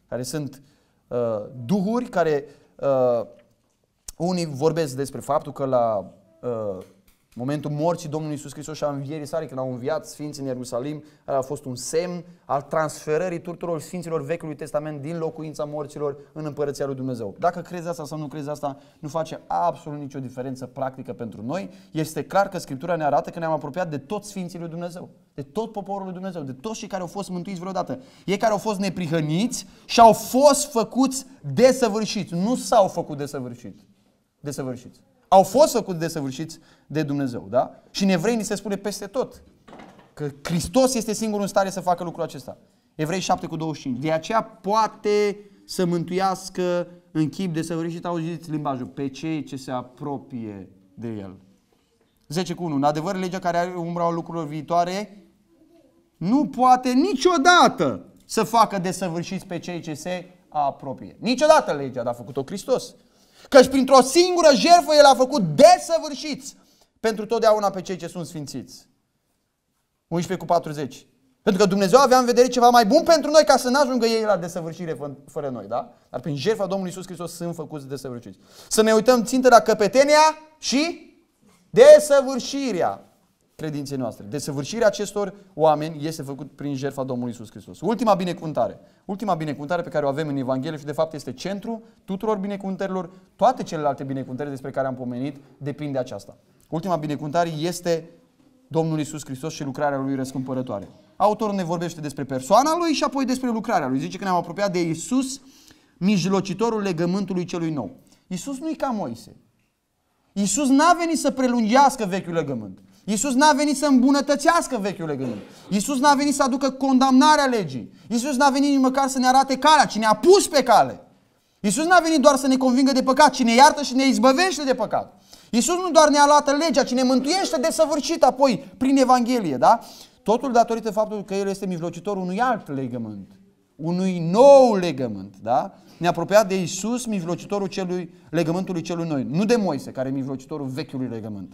care sunt uh, duhuri care uh, unii vorbesc despre faptul că la uh, momentul morții Domnului Iisus Hristos și a învierii sale, când au înviat Sfinții în Ierusalim, a fost un semn al transferării tuturor Sfinților Vechiului Testament din locuința morților în Împărăția lui Dumnezeu. Dacă crezi asta sau nu crezi asta, nu face absolut nicio diferență practică pentru noi. Este clar că Scriptura ne arată că ne-am apropiat de toți Sfinții lui Dumnezeu, de tot poporul lui Dumnezeu, de toți cei care au fost mântuiți vreodată. Ei care au fost neprihăniți și au fost făcuți desăvârșiți, nu s-au făcut desăvârșiți. Desăvârșiți au fost făcuți desăvârșiți de Dumnezeu. Da? Și în evrei ni se spune peste tot Că Hristos este singurul în stare să facă lucrul acesta. Evrei 7 cu 25. De aceea poate să mântuiască în chip de săvârșit, auziți limbajul, pe cei ce se apropie de el. 10 cu 1. În adevăr, legea care are umbra lucrurilor viitoare nu poate niciodată să facă desăvârșiți pe cei ce se apropie. Niciodată legea, dar a făcut-o Hristos. Căci printr-o singură jertfă El a făcut desăvârșiți pentru totdeauna pe cei ce sunt sfințiți. 11 cu 40. Pentru că Dumnezeu avea în vedere ceva mai bun pentru noi ca să nu ajungă ei la desăvârșire fără noi, da? Dar prin jertfa Domnului Isus Hristos sunt făcuți desăvârșiți. Să ne uităm țintă la căpetenia și desăvârșirea credinței noastre. Desăvârșirea acestor oameni este făcut prin jertfa Domnului Isus Hristos. Ultima binecuvântare. Ultima binecuvântare pe care o avem în Evanghelie și de fapt este centru tuturor binecuvântărilor. Toate celelalte binecuvântări despre care am pomenit depind de aceasta. Ultima binecuvântare este Domnul Isus Hristos și lucrarea Lui răscumpărătoare. Autorul ne vorbește despre persoana Lui și apoi despre lucrarea Lui. Zice că ne-am apropiat de Isus, mijlocitorul legământului celui nou. Isus nu e ca Moise. Isus n-a venit să prelungească vechiul legământ. Iisus n-a venit să îmbunătățească vechiul legământ. Iisus n-a venit să aducă condamnarea legii. Iisus n-a venit nici măcar să ne arate calea, ci ne-a pus pe cale. Iisus n-a venit doar să ne convingă de păcat, ci ne iartă și ne izbăvește de păcat. Iisus nu doar ne-a luat legea, ci ne mântuiește de săvârșit apoi prin Evanghelie, da? Totul datorită faptului că El este mijlocitorul unui alt legământ, unui nou legământ, da? Ne-a apropiat de Iisus, mijlocitorul celui, legământului celui noi, nu de Moise, care e mijlocitorul vechiului legământ.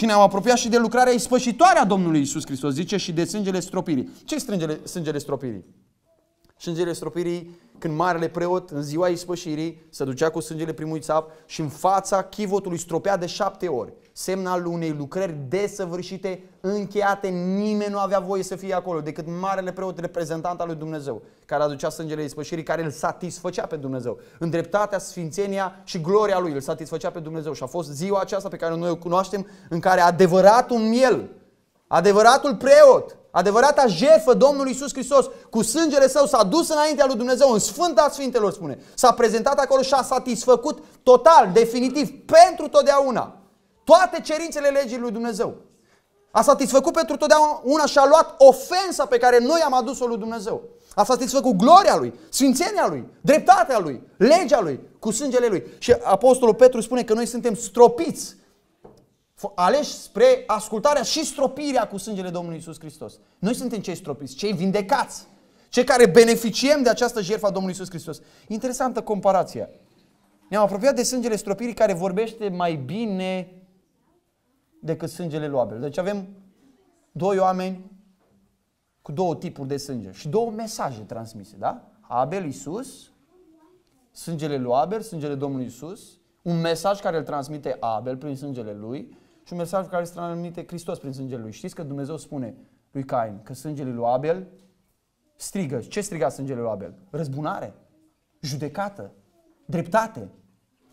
Și ne-am apropiat și de lucrarea ispășitoare a Domnului Isus Hristos, zice, și de sângele stropirii. Ce strângele, sângele stropirii? Sângele stropirii, când marele preot, în ziua ispășirii, se ducea cu sângele primului țap și în fața chivotului stropea de șapte ori semn al unei lucrări desăvârșite, încheiate, nimeni nu avea voie să fie acolo decât marele preot reprezentant al lui Dumnezeu, care aducea sângele ispășirii, care îl satisfăcea pe Dumnezeu. În dreptatea, sfințenia și gloria lui îl satisfăcea pe Dumnezeu. Și a fost ziua aceasta pe care noi o cunoaștem, în care adevăratul miel, adevăratul preot, adevărata jertfă Domnului Iisus Hristos cu sângele său s-a dus înaintea lui Dumnezeu, în Sfânta Sfintelor spune. S-a prezentat acolo și a satisfăcut total, definitiv, pentru totdeauna toate cerințele legii lui Dumnezeu. A satisfăcut pentru totdeauna și a luat ofensa pe care noi am adus-o lui Dumnezeu. A satisfăcut gloria lui, sfințenia lui, dreptatea lui, legea lui, cu sângele lui. Și Apostolul Petru spune că noi suntem stropiți, aleși spre ascultarea și stropirea cu sângele Domnului Isus Hristos. Noi suntem cei stropiți, cei vindecați, cei care beneficiem de această jertfă a Domnului Isus Hristos. Interesantă comparație. Ne-am apropiat de sângele stropirii care vorbește mai bine decât sângele lui Abel. Deci avem doi oameni cu două tipuri de sânge și două mesaje transmise, da? Abel Isus, sângele lui Abel, sângele Domnului Isus, un mesaj care îl transmite Abel prin sângele lui și un mesaj care îl transmite Hristos prin sângele lui. Știți că Dumnezeu spune lui Cain că sângele lui Abel strigă. Ce striga sângele lui Abel? Răzbunare, judecată, dreptate,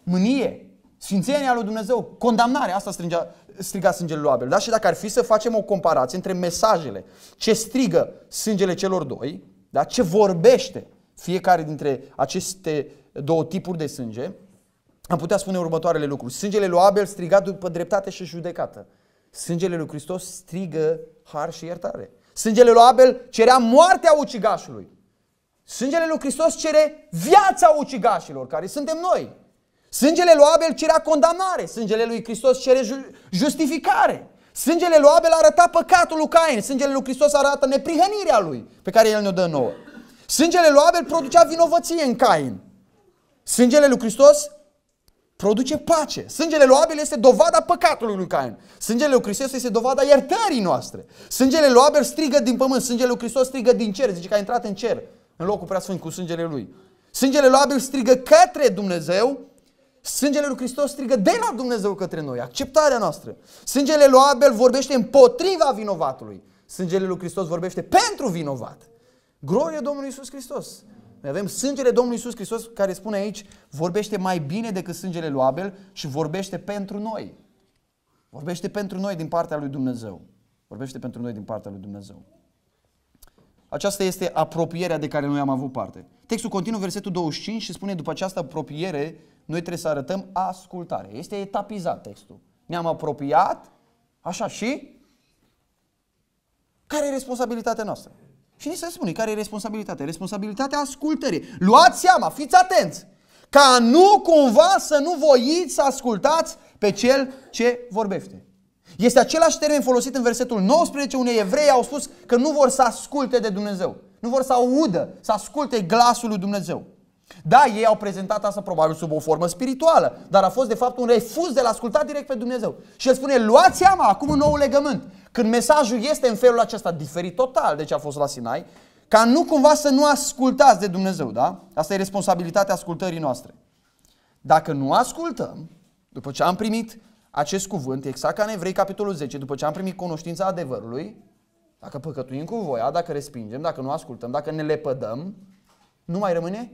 mânie, sfințenia lui Dumnezeu, condamnare. Asta strângea, striga sângele lui Abel. Da? Și dacă ar fi să facem o comparație între mesajele ce strigă sângele celor doi, da? ce vorbește fiecare dintre aceste două tipuri de sânge, am putea spune următoarele lucruri. Sângele lui Abel striga după dreptate și judecată. Sângele lui Hristos strigă har și iertare. Sângele lui Abel cerea moartea ucigașului. Sângele lui Hristos cere viața ucigașilor, care suntem noi. Sângele lui Abel cerea condamnare, sângele lui Hristos cere justificare. Sângele lui Abel arăta păcatul lui Cain, sângele lui Hristos arată neprihănirea lui pe care el ne-o dă nouă. Sângele lui Abel producea vinovăție în Cain. Sângele lui Hristos produce pace. Sângele lui Abel este dovada păcatului lui Cain. Sângele lui Hristos este dovada iertării noastre. Sângele lui Abel strigă din pământ, sângele lui Hristos strigă din cer, zice că a intrat în cer, în locul prea sfânt cu sângele lui. Sângele lui Abel strigă către Dumnezeu, Sângele lui Hristos strigă de la Dumnezeu către noi, acceptarea noastră. Sângele lui Abel vorbește împotriva vinovatului. Sângele lui Hristos vorbește pentru vinovat. Gloria Domnului Isus Hristos. Noi avem sângele Domnului Isus Hristos care spune aici, vorbește mai bine decât sângele lui Abel și vorbește pentru noi. Vorbește pentru noi din partea lui Dumnezeu. Vorbește pentru noi din partea lui Dumnezeu. Aceasta este apropierea de care noi am avut parte. Textul continuă, versetul 25 și spune după această apropiere noi trebuie să arătăm ascultare. Este etapizat textul. Ne-am apropiat, așa și Care e responsabilitatea noastră? Și ni se spune care e responsabilitatea. Responsabilitatea ascultării. Luați seama, fiți atenți, ca nu cumva să nu voiți să ascultați pe cel ce vorbește. Este același termen folosit în versetul 19, unde evrei au spus că nu vor să asculte de Dumnezeu. Nu vor să audă, să asculte glasul lui Dumnezeu. Da, ei au prezentat asta probabil sub o formă spirituală, dar a fost de fapt un refuz de a asculta direct pe Dumnezeu. Și el spune, luați seama acum în nou legământ, când mesajul este în felul acesta, diferit total de ce a fost la Sinai, ca nu cumva să nu ascultați de Dumnezeu, da? Asta e responsabilitatea ascultării noastre. Dacă nu ascultăm, după ce am primit acest cuvânt, exact ca în Evrei capitolul 10, după ce am primit cunoștința adevărului, dacă păcătuim cu voia, dacă respingem, dacă nu ascultăm, dacă ne lepădăm, nu mai rămâne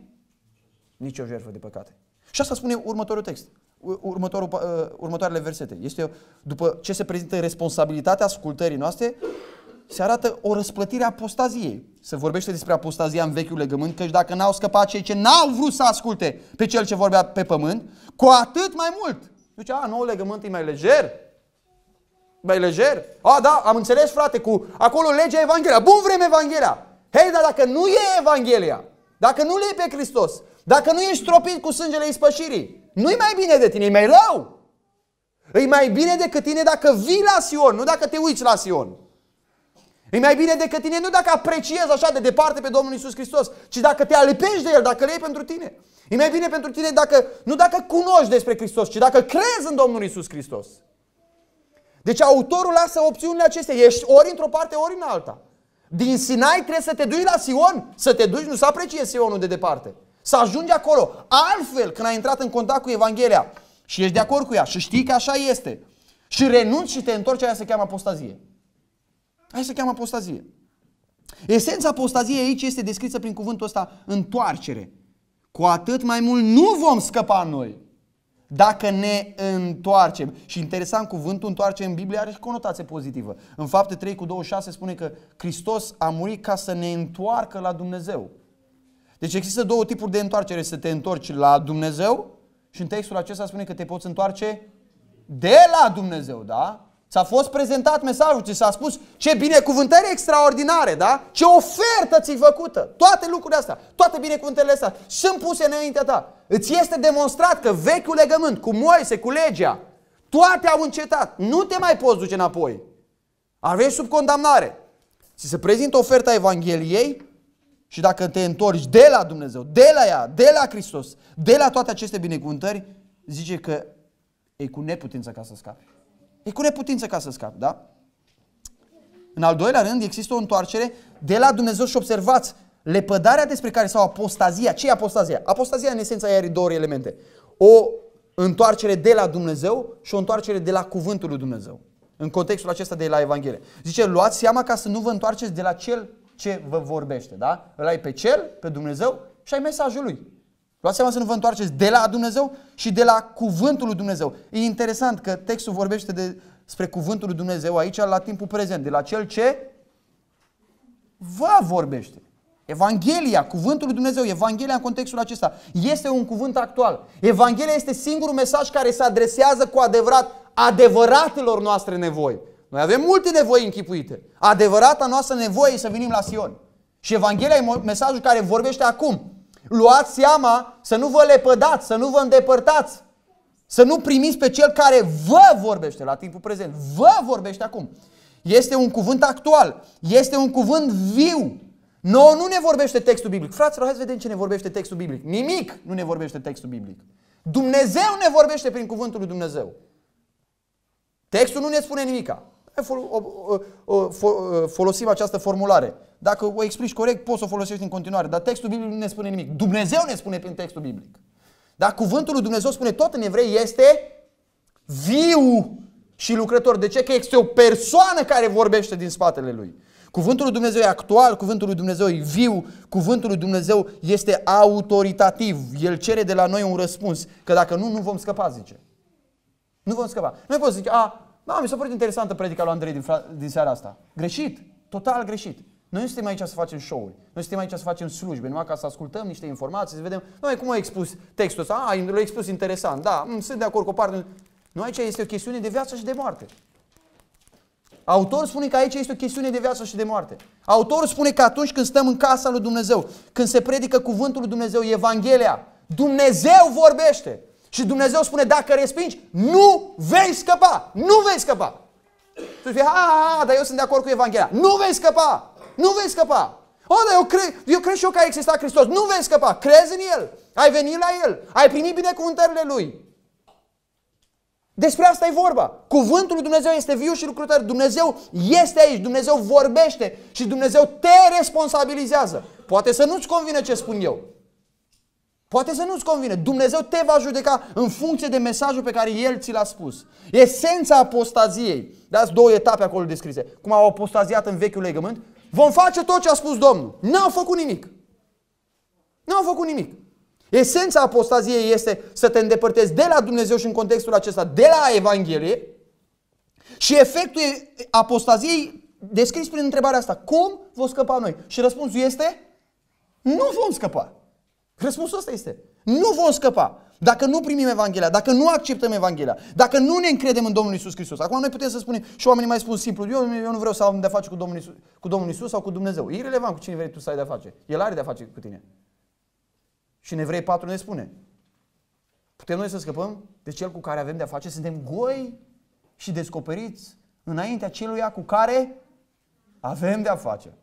nici o jertfă de păcate. Și asta spune următorul text, următorul, uh, următoarele versete. Este, după ce se prezintă responsabilitatea ascultării noastre, se arată o răsplătire a apostaziei. Se vorbește despre apostazia în vechiul legământ, căci dacă n-au scăpat cei ce n-au vrut să asculte pe cel ce vorbea pe pământ, cu atât mai mult. Zice, a, nou legământ e mai lejer? Mai lejer? A, da, am înțeles, frate, cu acolo legea Evanghelia. Bun vreme Evanghelia. Hei, dar dacă nu e Evanghelia, dacă nu le e pe Hristos, dacă nu ești stropit cu sângele ispășirii, nu-i mai bine de tine, e mai rău. E mai bine decât tine dacă vii la Sion, nu dacă te uiți la Sion. E mai bine decât tine nu dacă apreciezi așa de departe pe Domnul Isus Hristos, ci dacă te alipești de El, dacă le iei pentru tine. E mai bine pentru tine dacă, nu dacă cunoști despre Hristos, ci dacă crezi în Domnul Isus Hristos. Deci autorul lasă opțiunile acestea. Ești ori într-o parte, ori în alta. Din Sinai trebuie să te duci la Sion, să te duci, nu să apreciezi Sionul de departe. Să ajungi acolo. Altfel, când ai intrat în contact cu Evanghelia și ești de acord cu ea și știi că așa este și renunți și te întorci, aia se cheamă apostazie. Aia se cheamă apostazie. Esența apostaziei aici este descrisă prin cuvântul ăsta întoarcere. Cu atât mai mult nu vom scăpa noi dacă ne întoarcem. Și interesant, cuvântul întoarce în Biblie are și conotație pozitivă. În fapte 3 cu 26 spune că Hristos a murit ca să ne întoarcă la Dumnezeu. Deci există două tipuri de întoarcere. Să te întorci la Dumnezeu și în textul acesta spune că te poți întoarce de la Dumnezeu, da? Ți-a fost prezentat mesajul, ți s-a spus ce binecuvântări extraordinare, da? Ce ofertă ți-i făcută. Toate lucrurile astea, toate binecuvântările astea sunt puse înaintea ta. Îți este demonstrat că vechiul legământ cu Moise, cu legea, toate au încetat. Nu te mai poți duce înapoi. Aveți sub condamnare. Ți se prezintă oferta Evangheliei și dacă te întorci de la Dumnezeu, de la ea, de la Hristos, de la toate aceste binecuvântări, zice că e cu neputință ca să scapi. E cu neputință ca să scapi, da? În al doilea rând, există o întoarcere de la Dumnezeu și observați lepădarea despre care sau apostazia. Ce e apostazia? Apostazia în esența are două elemente. O întoarcere de la Dumnezeu și o întoarcere de la cuvântul lui Dumnezeu. În contextul acesta de la Evanghelie. Zice, luați seama ca să nu vă întoarceți de la cel ce vă vorbește, da? Îl ai pe cel, pe Dumnezeu și ai mesajul lui. Luați seama să nu vă întoarceți de la Dumnezeu și de la cuvântul lui Dumnezeu. E interesant că textul vorbește de, spre cuvântul lui Dumnezeu aici la timpul prezent, de la cel ce vă vorbește. Evanghelia, cuvântul lui Dumnezeu, Evanghelia în contextul acesta, este un cuvânt actual. Evanghelia este singurul mesaj care se adresează cu adevărat adevăratelor noastre nevoi. Noi avem multe nevoi închipuite. Adevărata noastră nevoie e să venim la Sion. Și Evanghelia e mesajul care vorbește acum. Luați seama să nu vă lepădați, să nu vă îndepărtați. Să nu primiți pe cel care vă vorbește la timpul prezent. Vă vorbește acum. Este un cuvânt actual. Este un cuvânt viu. No, nu ne vorbește textul biblic. Fraților, hai să vedem ce ne vorbește textul biblic. Nimic nu ne vorbește textul biblic. Dumnezeu ne vorbește prin cuvântul lui Dumnezeu. Textul nu ne spune nimica. Folosim această formulare. Dacă o explici corect, poți să o folosești în continuare. Dar textul biblic nu ne spune nimic. Dumnezeu ne spune prin textul biblic. Dar cuvântul lui Dumnezeu spune tot în evrei este viu și lucrător. De ce? Că este o persoană care vorbește din spatele lui. Cuvântul lui Dumnezeu e actual, cuvântul lui Dumnezeu e viu, cuvântul lui Dumnezeu este autoritativ. El cere de la noi un răspuns, că dacă nu, nu vom scăpa, zice. Nu vom scăpa. Nu poți zice, a, da, mi s-a părut interesantă predica lui Andrei din, din seara asta. Greșit, total greșit. Noi nu suntem aici să facem show-uri. Noi suntem aici să facem slujbe, numai ca să ascultăm niște informații, să vedem, noi cum a expus textul ăsta, a, l-a expus interesant, da, m- sunt de acord cu o parte. Nu, aici este o chestiune de viață și de moarte. Autorul spune că aici este o chestiune de viață și de moarte. Autorul spune că atunci când stăm în casa lui Dumnezeu, când se predică cuvântul lui Dumnezeu, Evanghelia, Dumnezeu vorbește. Și Dumnezeu spune, dacă respingi, nu vei scăpa. Nu vei scăpa. Tu spui, ha, ha, ha, dar eu sunt de acord cu Evanghelia. Nu vei scăpa. Nu vei scăpa. O, dar eu cred, eu cred și eu că a existat Hristos. Nu vei scăpa. Crezi în El. Ai venit la El. Ai primit binecuvântările Lui. Despre asta e vorba. Cuvântul lui Dumnezeu este viu și lucrător. Dumnezeu este aici, Dumnezeu vorbește și Dumnezeu te responsabilizează. Poate să nu-ți convine ce spun eu. Poate să nu-ți convine. Dumnezeu te va judeca în funcție de mesajul pe care El ți l-a spus. Esența apostaziei. Dați două etape acolo descrise. Cum au apostaziat în vechiul legământ. Vom face tot ce a spus Domnul. N-au făcut nimic. N-au făcut nimic. Esența apostaziei este să te îndepărtezi de la Dumnezeu și în contextul acesta de la Evanghelie și efectul apostaziei descris prin întrebarea asta. Cum vom scăpa noi? Și răspunsul este nu vom scăpa. Răspunsul ăsta este. Nu vom scăpa. Dacă nu primim Evanghelia, dacă nu acceptăm Evanghelia, dacă nu ne încredem în Domnul Isus Hristos. Acum noi putem să spunem și oamenii mai spun simplu, eu, eu nu vreau să am de-a face cu Domnul, Isus, cu Domnul Isus sau cu Dumnezeu. E irrelevant cu cine vrei tu să ai de-a face. El are de-a face cu tine. Și în Evrei 4 ne spune, putem noi să scăpăm de cel cu care avem de-a face? Suntem goi și descoperiți înaintea celuia cu care avem de-a face.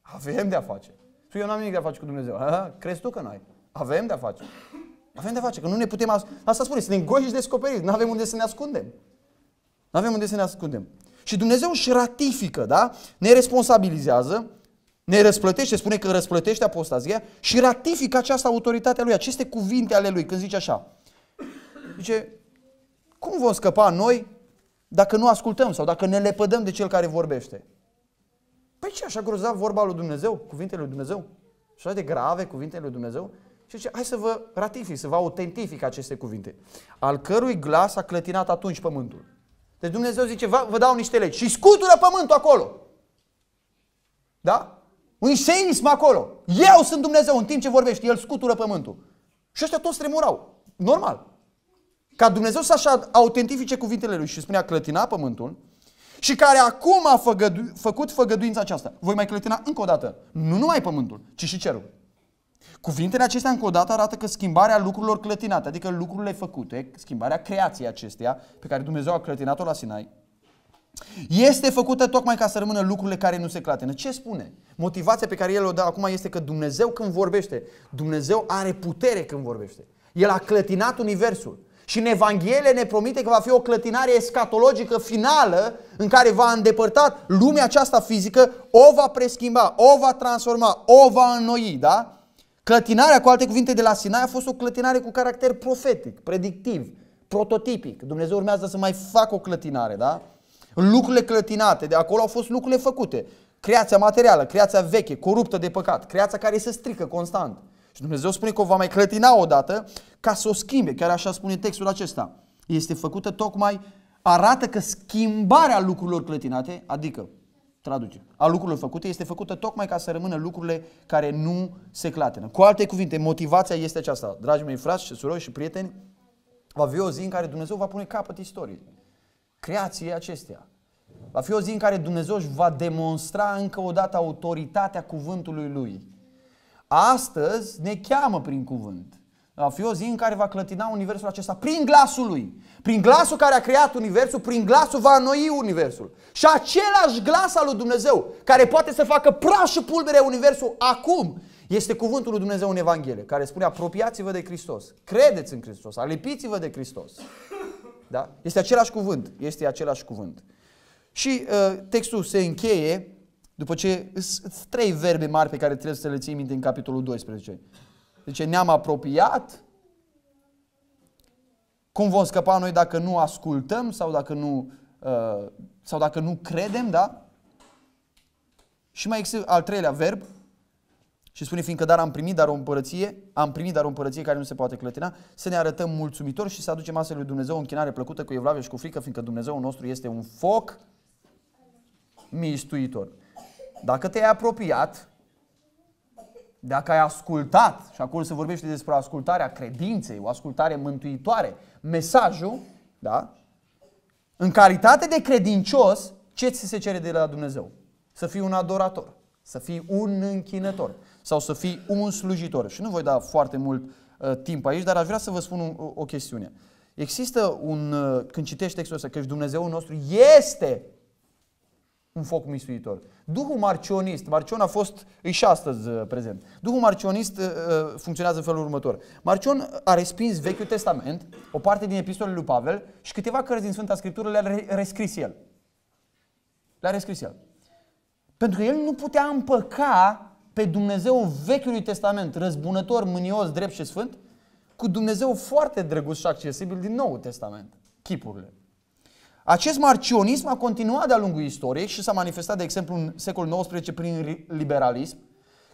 Avem de-a face. Tu eu n-am nimic de-a face cu Dumnezeu. Ha? Crezi tu că n-ai? Avem de-a face. Avem de-a face, că nu ne putem... As... Asta spune, suntem goși și descoperiți. Nu avem unde să ne ascundem. Nu avem unde să ne ascundem. Și Dumnezeu își ratifică, da? Ne responsabilizează ne răsplătește, spune că răsplătește apostazia și ratifică această autoritate a lui, aceste cuvinte ale lui, când zice așa. Zice, cum vom scăpa noi dacă nu ascultăm sau dacă ne lepădăm de cel care vorbește? Păi ce, așa grozav vorba lui Dumnezeu, cuvintele lui Dumnezeu? Așa de grave cuvintele lui Dumnezeu? Și zice, hai să vă ratific, să vă autentific aceste cuvinte. Al cărui glas a clătinat atunci pământul. Deci Dumnezeu zice, vă, vă dau niște legi și scutură pământul acolo. Da? Un seism acolo. Eu sunt Dumnezeu în timp ce vorbești. El scutură pământul. Și ăștia toți tremurau. Normal. Ca Dumnezeu să așa autentifice cuvintele lui și spunea clătina pământul și care acum a făgădu- făcut făgăduința aceasta. Voi mai clătina încă o dată. Nu numai pământul, ci și cerul. Cuvintele acestea încă o dată arată că schimbarea lucrurilor clătinate, adică lucrurile făcute, schimbarea creației acesteia pe care Dumnezeu a clătinat-o la Sinai, este făcută tocmai ca să rămână lucrurile care nu se clatină. Ce spune? Motivația pe care el o dă acum este că Dumnezeu când vorbește, Dumnezeu are putere când vorbește. El a clătinat universul. Și în Evanghelie ne promite că va fi o clătinare escatologică finală în care va îndepărta lumea aceasta fizică, o va preschimba, o va transforma, o va înnoi, da? Clătinarea, cu alte cuvinte, de la Sinai a fost o clătinare cu caracter profetic, predictiv, prototipic. Dumnezeu urmează să mai facă o clătinare, da? Lucrurile clătinate, de acolo au fost lucrurile făcute. Creația materială, creația veche, coruptă de păcat, creația care se strică constant. Și Dumnezeu spune că o va mai clătina odată ca să o schimbe. Chiar așa spune textul acesta. Este făcută tocmai, arată că schimbarea lucrurilor clătinate, adică, traduce, a lucrurilor făcute, este făcută tocmai ca să rămână lucrurile care nu se clatină. Cu alte cuvinte, motivația este aceasta. Dragii mei frați și surori și prieteni, va fi o zi în care Dumnezeu va pune capăt istoriei creației acestea. Va fi o zi în care Dumnezeu își va demonstra încă o dată autoritatea cuvântului Lui. Astăzi ne cheamă prin cuvânt. Va fi o zi în care va clătina universul acesta prin glasul Lui. Prin glasul care a creat universul, prin glasul va înnoi universul. Și același glas al lui Dumnezeu, care poate să facă praș și pulbere universul acum, este cuvântul lui Dumnezeu în Evanghelie, care spune apropiați-vă de Hristos, credeți în Hristos, alipiți-vă de Hristos. Da? Este același cuvânt. Este același cuvânt. Și uh, textul se încheie după ce sunt trei verbe mari pe care trebuie să le ții minte în capitolul 12. Deci ne-am apropiat. Cum vom scăpa noi dacă nu ascultăm sau dacă nu, uh, sau dacă nu credem, da? Și mai există al treilea verb, și spune, fiindcă dar am primit dar o împărăție, am primit dar o împărăție care nu se poate clătina, să ne arătăm mulțumitori și să aducem astfel lui Dumnezeu o închinare plăcută cu evlavie și cu frică, fiindcă Dumnezeu nostru este un foc mistuitor. Dacă te-ai apropiat, dacă ai ascultat, și acolo se vorbește despre ascultarea credinței, o ascultare mântuitoare, mesajul, da? în calitate de credincios, ce ți se cere de la Dumnezeu? Să fii un adorator, să fii un închinător sau să fii un slujitor. Și nu voi da foarte mult uh, timp aici, dar aș vrea să vă spun un, o, o chestiune. Există un, uh, când citești textul ăsta, că Dumnezeu nostru este un foc mistuitor. Duhul marcionist, Marcion a fost, e și astăzi uh, prezent. Duhul marcionist uh, uh, funcționează în felul următor. Marcion a respins Vechiul Testament, o parte din epistolele lui Pavel și câteva cărți din Sfânta Scriptură le-a rescris el. Le-a rescris el. Pentru că el nu putea împăca pe Dumnezeu Vechiului Testament, răzbunător, mânios, drept și sfânt, cu Dumnezeu foarte drăguț și accesibil din Noul Testament, chipurile. Acest marcionism a continuat de-a lungul istoriei și s-a manifestat, de exemplu, în secolul XIX prin liberalism,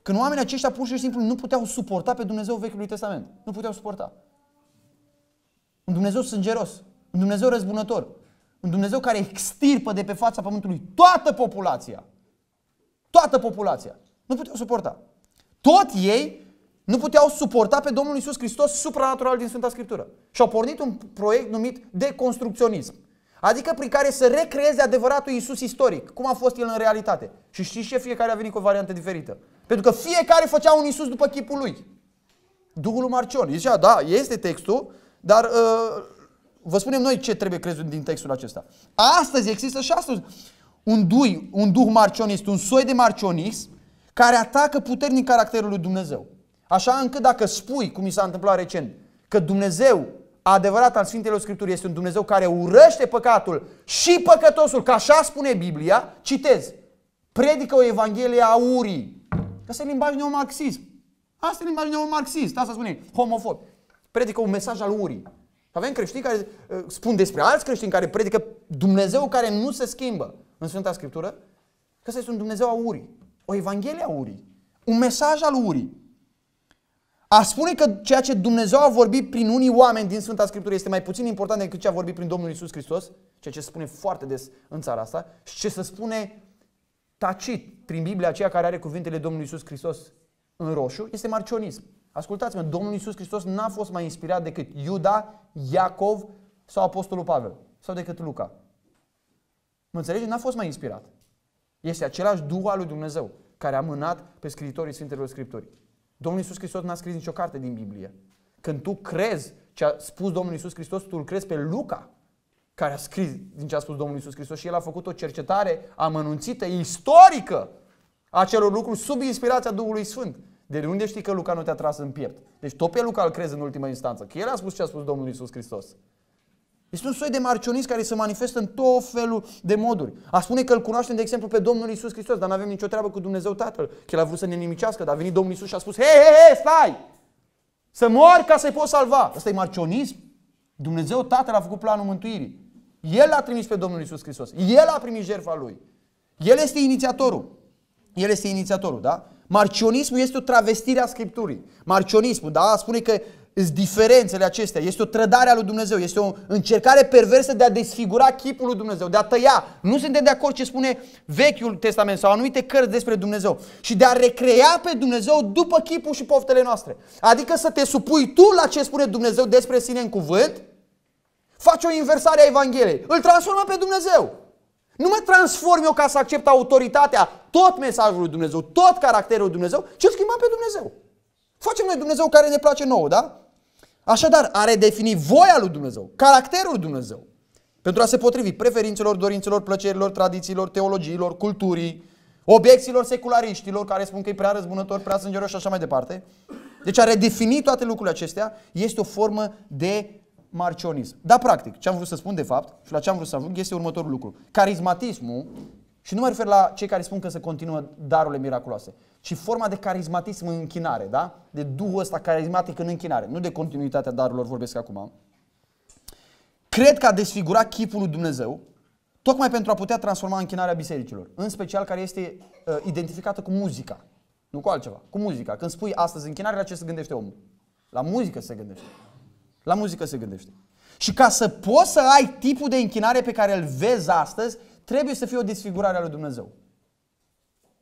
când oamenii aceștia pur și simplu nu puteau suporta pe Dumnezeu Vechiului Testament. Nu puteau suporta. Un Dumnezeu sângeros, un Dumnezeu răzbunător, un Dumnezeu care extirpă de pe fața pământului toată populația. Toată populația. Nu puteau suporta. Tot ei nu puteau suporta pe Domnul Isus Hristos supranatural din Sfânta Scriptură. Și au pornit un proiect numit deconstrucționism. Adică prin care să recreeze adevăratul Iisus istoric, cum a fost el în realitate. Și știți ce? Fiecare a venit cu o variantă diferită. Pentru că fiecare făcea un Iisus după chipul lui. Duhul lui Marcion. Zicea, da, este textul, dar uh, vă spunem noi ce trebuie crezut din textul acesta. Astăzi există și astăzi un, dui, un duh marcionist, un soi de marcionism care atacă puternic caracterul lui Dumnezeu. Așa încât dacă spui, cum mi s-a întâmplat recent, că Dumnezeu adevărat al Sfintelor Scripturii este un Dumnezeu care urăște păcatul și păcătosul, că așa spune Biblia, citez, predică o Evanghelie a urii. Asta e limbaj neomarxism. Asta e limbaj neomarxist, asta spune homofob. Predică un mesaj al urii. Avem creștini care uh, spun despre alți creștini care predică Dumnezeu care nu se schimbă în Sfânta Scriptură, că ăsta este un Dumnezeu a urii. O Evanghelie a urii. Un mesaj al urii. A spune că ceea ce Dumnezeu a vorbit prin unii oameni din Sfânta Scriptură este mai puțin important decât ce a vorbit prin Domnul Isus Hristos, ceea ce se spune foarte des în țara asta, și ce se spune tacit prin Biblia aceea care are cuvintele Domnului Isus Hristos în roșu, este marcionism. Ascultați-mă, Domnul Isus Hristos n-a fost mai inspirat decât Iuda, Iacov sau Apostolul Pavel sau decât Luca. Mă înțelege? N-a fost mai inspirat. Este același Duh al lui Dumnezeu care a mânat pe scriitorii Sfintelor Scripturii. Domnul Iisus Hristos n-a scris nicio carte din Biblie. Când tu crezi ce a spus Domnul Iisus Hristos, tu îl crezi pe Luca, care a scris din ce a spus Domnul Iisus Hristos și el a făcut o cercetare amănunțită, istorică a celor lucruri sub inspirația Duhului Sfânt. De unde știi că Luca nu te-a tras în piept? Deci tot pe Luca îl crezi în ultima instanță, că el a spus ce a spus Domnul Iisus Hristos. Este un soi de marcionist care se manifestă în tot felul de moduri. A spune că îl cunoaștem, de exemplu, pe Domnul Isus Hristos, dar nu avem nicio treabă cu Dumnezeu Tatăl. Că el a vrut să ne nimicească, dar a venit Domnul Isus și a spus, hei, hei, hei, stai! Să mori ca să-i poți salva. Asta e marcionism. Dumnezeu Tatăl a făcut planul mântuirii. El l-a trimis pe Domnul Isus Hristos. El a primit jertfa lui. El este inițiatorul. El este inițiatorul, da? Marcionismul este o travestire a Scripturii. Marcionismul, da? Spune că sunt diferențele acestea. Este o trădare a lui Dumnezeu. Este o încercare perversă de a desfigura chipul lui Dumnezeu, de a tăia. Nu suntem de acord ce spune Vechiul Testament sau anumite cărți despre Dumnezeu. Și de a recrea pe Dumnezeu după chipul și poftele noastre. Adică să te supui tu la ce spune Dumnezeu despre sine în cuvânt, faci o inversare a Evangheliei. Îl transformă pe Dumnezeu. Nu mă transform eu ca să accept autoritatea, tot mesajul lui Dumnezeu, tot caracterul lui Dumnezeu, ci îl schimbăm pe Dumnezeu. Facem noi Dumnezeu care ne place nouă, da? Așadar, a redefini voia lui Dumnezeu, caracterul lui Dumnezeu, pentru a se potrivi preferințelor, dorințelor, plăcerilor, tradițiilor, teologiilor, culturii, obiecțiilor seculariștilor care spun că e prea răzbunător, prea sângeros și așa mai departe. Deci a redefini toate lucrurile acestea este o formă de marcionism. Dar practic, ce am vrut să spun de fapt și la ce am vrut să ajung este următorul lucru. Carismatismul, și nu mă refer la cei care spun că se continuă darurile miraculoase, ci forma de carismatism în închinare, da? De duhul ăsta carismatic în închinare, nu de continuitatea darurilor vorbesc acum. Cred că a desfigurat chipul lui Dumnezeu, tocmai pentru a putea transforma închinarea bisericilor, în special care este uh, identificată cu muzica, nu cu altceva, cu muzica. Când spui astăzi închinare, la ce se gândește omul? La muzică se gândește. La muzică se gândește. Și ca să poți să ai tipul de închinare pe care îl vezi astăzi, trebuie să fie o desfigurare a lui Dumnezeu.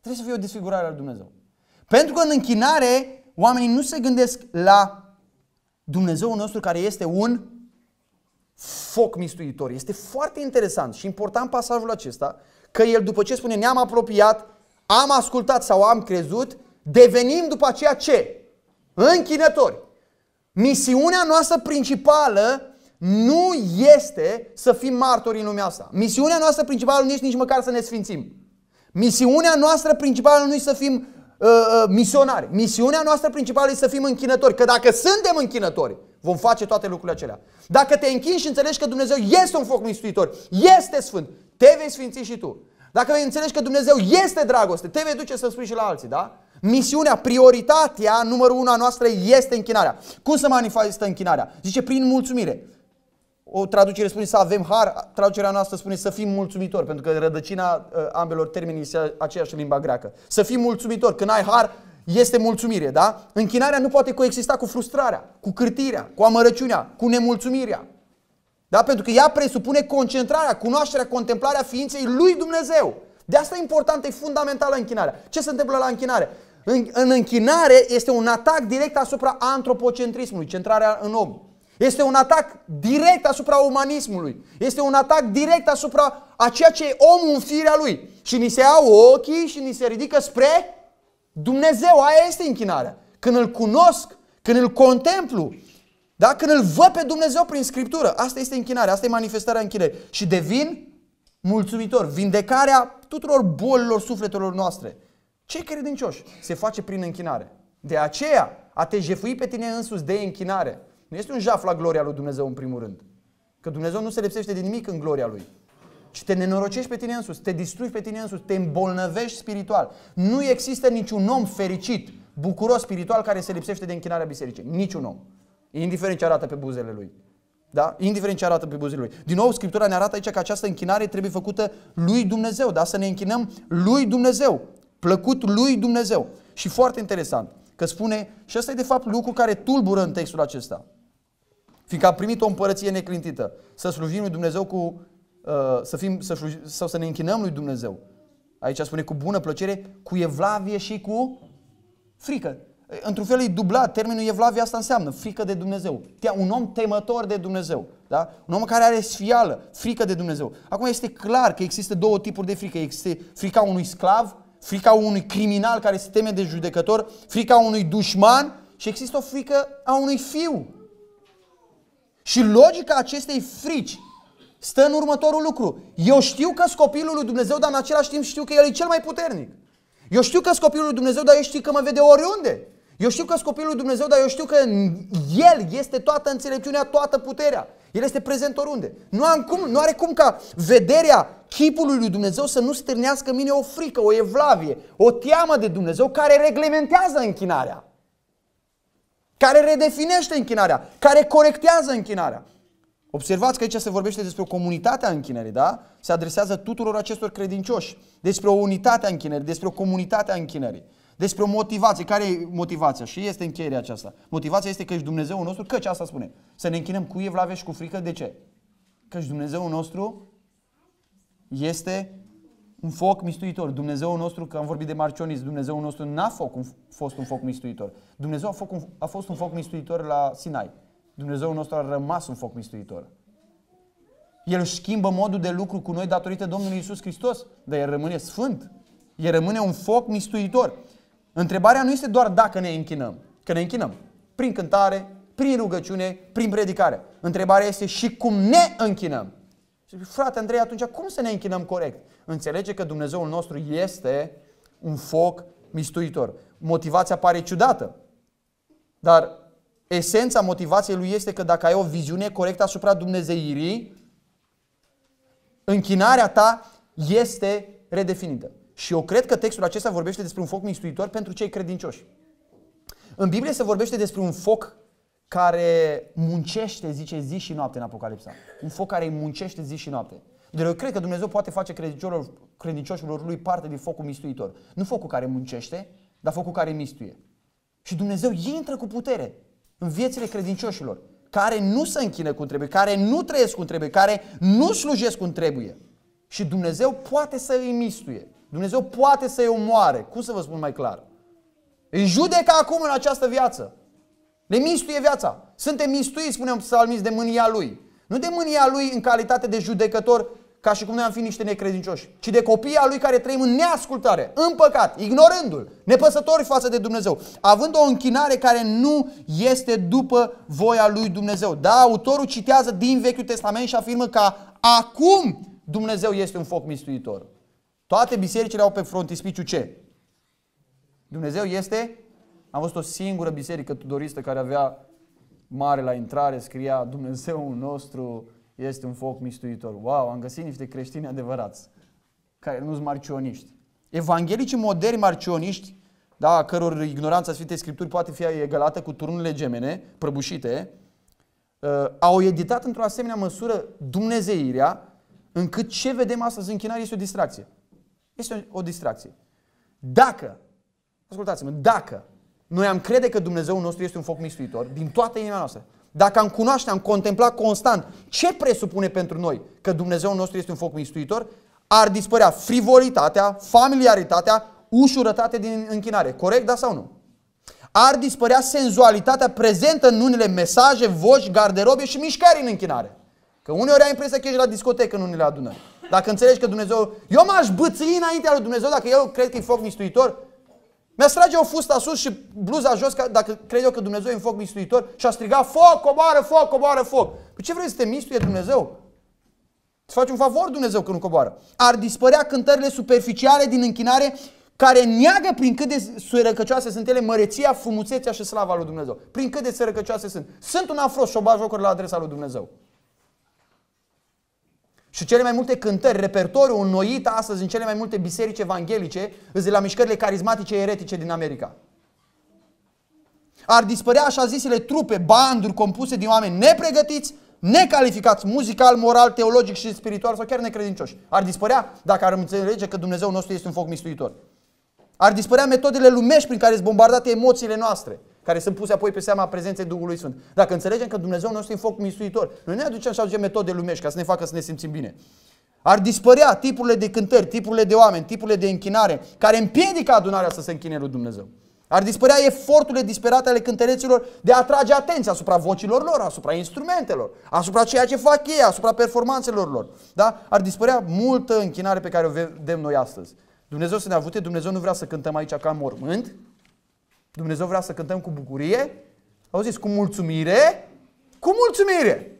Trebuie să fie o desfigurare a lui Dumnezeu. Pentru că în închinare oamenii nu se gândesc la Dumnezeu nostru care este un foc mistuitor. Este foarte interesant și important pasajul acesta că el după ce spune ne-am apropiat, am ascultat sau am crezut, devenim după aceea ce? Închinători. Misiunea noastră principală nu este să fim martori în lumea asta. Misiunea noastră principală nu este nici măcar să ne sfințim. Misiunea noastră principală nu este să fim uh, uh, misionari. Misiunea noastră principală este să fim închinători. Că dacă suntem închinători, vom face toate lucrurile acelea. Dacă te închini și înțelegi că Dumnezeu este un foc mistuitor, este sfânt, te vei sfinți și tu. Dacă vei înțelegi că Dumnezeu este dragoste, te vei duce să spui și la alții, da? Misiunea, prioritatea numărul unu a noastră este închinarea. Cum se manifestă închinarea? Zice prin mulțumire. O traducere spune să avem har, traducerea noastră spune să fim mulțumitori, pentru că rădăcina uh, ambelor termeni este aceeași în limba greacă. Să fim mulțumitori. Când ai har, este mulțumire, da? Închinarea nu poate coexista cu frustrarea, cu cârtirea, cu amărăciunea, cu nemulțumirea. Da? Pentru că ea presupune concentrarea, cunoașterea, contemplarea ființei lui Dumnezeu. De asta e importantă, e fundamentală închinarea. Ce se întâmplă la închinare? În, în închinare este un atac direct asupra antropocentrismului, centrarea în om. Este un atac direct asupra umanismului. Este un atac direct asupra a ceea ce e omul în firea lui. Și ni se iau ochii și ni se ridică spre Dumnezeu. Aia este închinarea. Când îl cunosc, când îl contemplu, da? când îl văd pe Dumnezeu prin Scriptură, asta este închinarea, asta e manifestarea închinării. Și devin mulțumitor. Vindecarea tuturor bolilor sufletelor noastre. Cei credincioși se face prin închinare. De aceea, a te jefui pe tine însuți de închinare nu este un jaf la gloria lui Dumnezeu în primul rând. Că Dumnezeu nu se lipsește de nimic în gloria lui. Ci te nenorocești pe tine însuți, te distrugi pe tine însuți, te îmbolnăvești spiritual. Nu există niciun om fericit, bucuros spiritual care se lipsește de închinarea bisericii. Niciun om. Indiferent ce arată pe buzele lui. Da? Indiferent ce arată pe buzele lui. Din nou, Scriptura ne arată aici că această închinare trebuie făcută lui Dumnezeu. Da? Să ne închinăm lui Dumnezeu. Plăcut lui Dumnezeu. Și foarte interesant că spune, și asta e de fapt lucru care tulbură în textul acesta. Fiindcă am primit o împărăție neclintită. Să slujim lui Dumnezeu cu, uh, să fim, să sluj, sau să ne închinăm lui Dumnezeu. Aici spune cu bună plăcere, cu evlavie și cu frică. Într-un fel e dublat, termenul evlavie asta înseamnă frică de Dumnezeu. Un om temător de Dumnezeu. Da? Un om care are sfială, frică de Dumnezeu. Acum este clar că există două tipuri de frică. Există frica unui sclav, frica unui criminal care se teme de judecător, frica unui dușman și există o frică a unui fiu și logica acestei frici stă în următorul lucru. Eu știu că copilul lui Dumnezeu, dar în același timp știu că El e cel mai puternic. Eu știu că copilul lui Dumnezeu, dar eu știu că mă vede oriunde. Eu știu că copilul lui Dumnezeu, dar eu știu că El este toată înțelepciunea, toată puterea. El este prezent oriunde. Nu, am cum, nu are cum ca vederea chipului lui Dumnezeu să nu stârnească mine o frică, o evlavie, o teamă de Dumnezeu care reglementează închinarea care redefinește închinarea, care corectează închinarea. Observați că aici se vorbește despre o comunitate a închinării, da? Se adresează tuturor acestor credincioși. Despre o unitate a închinării, despre o comunitate a închinării. Despre o motivație. Care e motivația? Și este încheierea aceasta. Motivația este că ești Dumnezeu nostru, căci asta spune. Să ne închinăm cu evlave și cu frică. De ce? Căci Dumnezeu nostru este un foc mistuitor. Dumnezeu nostru, că am vorbit de marcionism, Dumnezeu nostru n-a fost un foc mistuitor. Dumnezeu a, foc un, a fost un foc mistuitor la Sinai. Dumnezeu nostru a rămas un foc mistuitor. El schimbă modul de lucru cu noi datorită Domnului Isus Hristos, dar El rămâne sfânt. El rămâne un foc mistuitor. Întrebarea nu este doar dacă ne închinăm, că ne închinăm prin cântare, prin rugăciune, prin predicare. Întrebarea este și cum ne închinăm. Și frate Andrei, atunci cum să ne închinăm corect? Înțelege că Dumnezeul nostru este un foc mistuitor. Motivația pare ciudată, dar esența motivației lui este că dacă ai o viziune corectă asupra Dumnezeirii, închinarea ta este redefinită. Și eu cred că textul acesta vorbește despre un foc mistuitor pentru cei credincioși. În Biblie se vorbește despre un foc care muncește, zice, zi și noapte în Apocalipsa. Un foc care îi muncește zi și noapte. Dar eu cred că Dumnezeu poate face credincioșilor, credincioșilor lui parte din focul mistuitor. Nu focul care muncește, dar focul care mistuie. Și Dumnezeu intră cu putere în viețile credincioșilor, care nu se închină cum trebuie, care nu trăiesc cum trebuie, care nu slujesc cum trebuie. Și Dumnezeu poate să îi mistuie. Dumnezeu poate să îi omoare. Cum să vă spun mai clar? Îi judecă acum în această viață. Ne mistuie viața. Suntem mistuiți, spunem psalmist, de mânia Lui. Nu de mânia Lui în calitate de judecător ca și cum noi am fi niște necredincioși, ci de copiii a Lui care trăim în neascultare, în păcat, ignorându-L, nepăsători față de Dumnezeu, având o închinare care nu este după voia Lui Dumnezeu. Da, autorul citează din Vechiul Testament și afirmă că acum Dumnezeu este un foc mistuitor. Toate bisericile au pe frontispiciu ce? Dumnezeu este, am văzut o singură biserică tudoristă care avea mare la intrare, scria Dumnezeu nostru este un foc mistuitor. Wow, am găsit niște creștini adevărați, care nu sunt marcioniști. Evanghelicii moderni marcioniști, da, căror ignoranța Sfintei Scripturi poate fi egalată cu turnurile gemene, prăbușite, uh, au editat într-o asemenea măsură dumnezeirea, încât ce vedem astăzi în chinare este o distracție. Este o, o distracție. Dacă, ascultați-mă, dacă noi am crede că Dumnezeu nostru este un foc mistuitor din toată inima noastră, dacă am cunoaște, am contemplat constant ce presupune pentru noi că Dumnezeu nostru este un foc mistuitor, ar dispărea frivolitatea, familiaritatea, ușurătatea din închinare. Corect, da sau nu? Ar dispărea senzualitatea prezentă în unele mesaje, voci, garderobe și mișcări în închinare. Că uneori ai impresia că ești la discotecă în unele adunări. Dacă înțelegi că Dumnezeu... Eu m-aș bățâi înaintea lui Dumnezeu dacă eu cred că e foc mistuitor mi-a strage o fusta sus și bluza jos ca, dacă cred eu că Dumnezeu e în foc mistuitor și a strigat foc, coboară, foc, coboară, foc. Păi ce vrei să te mistuie Dumnezeu? Să faci un favor Dumnezeu că nu coboară. Ar dispărea cântările superficiale din închinare care neagă prin cât de sărăcăcioase sunt ele măreția, frumusețea și slava lui Dumnezeu. Prin cât de sărăcăcioase sunt. Sunt un afros și o jocuri la adresa lui Dumnezeu. Și cele mai multe cântări, repertoriul înnoit astăzi în cele mai multe biserici evanghelice, îți de la mișcările carismatice eretice din America. Ar dispărea așa zisele trupe, banduri compuse din oameni nepregătiți, necalificați muzical, moral, teologic și spiritual sau chiar necredincioși. Ar dispărea dacă ar înțelege că Dumnezeu nostru este un foc mistuitor. Ar dispărea metodele lumești prin care sunt bombardate emoțiile noastre care sunt puse apoi pe seama prezenței Duhului Sfânt. Dacă înțelegem că Dumnezeu nostru e foc mistuitor, noi ne aducem și aducem metode lumești ca să ne facă să ne simțim bine. Ar dispărea tipurile de cântări, tipurile de oameni, tipurile de închinare care împiedică adunarea să se închine lui Dumnezeu. Ar dispărea eforturile disperate ale cântăreților de a atrage atenția asupra vocilor lor, asupra instrumentelor, asupra ceea ce fac ei, asupra performanțelor lor. Da? Ar dispărea multă închinare pe care o vedem noi astăzi. Dumnezeu să ne avute, Dumnezeu nu vrea să cântăm aici ca mormânt, Dumnezeu vrea să cântăm cu bucurie, auziți, cu mulțumire, cu mulțumire.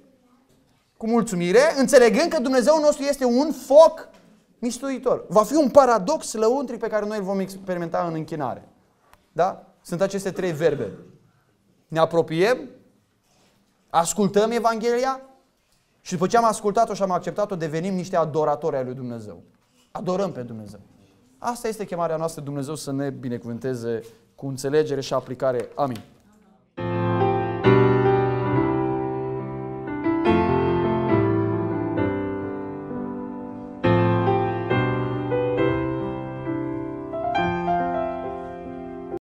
Cu mulțumire, înțelegând că Dumnezeu nostru este un foc mistuitor. Va fi un paradox lăuntric pe care noi îl vom experimenta în închinare. Da? Sunt aceste trei verbe. Ne apropiem, ascultăm Evanghelia și după ce am ascultat-o și am acceptat-o, devenim niște adoratori ai lui Dumnezeu. Adorăm pe Dumnezeu. Asta este chemarea noastră, Dumnezeu să ne binecuvânteze cu înțelegere și aplicare. Amin.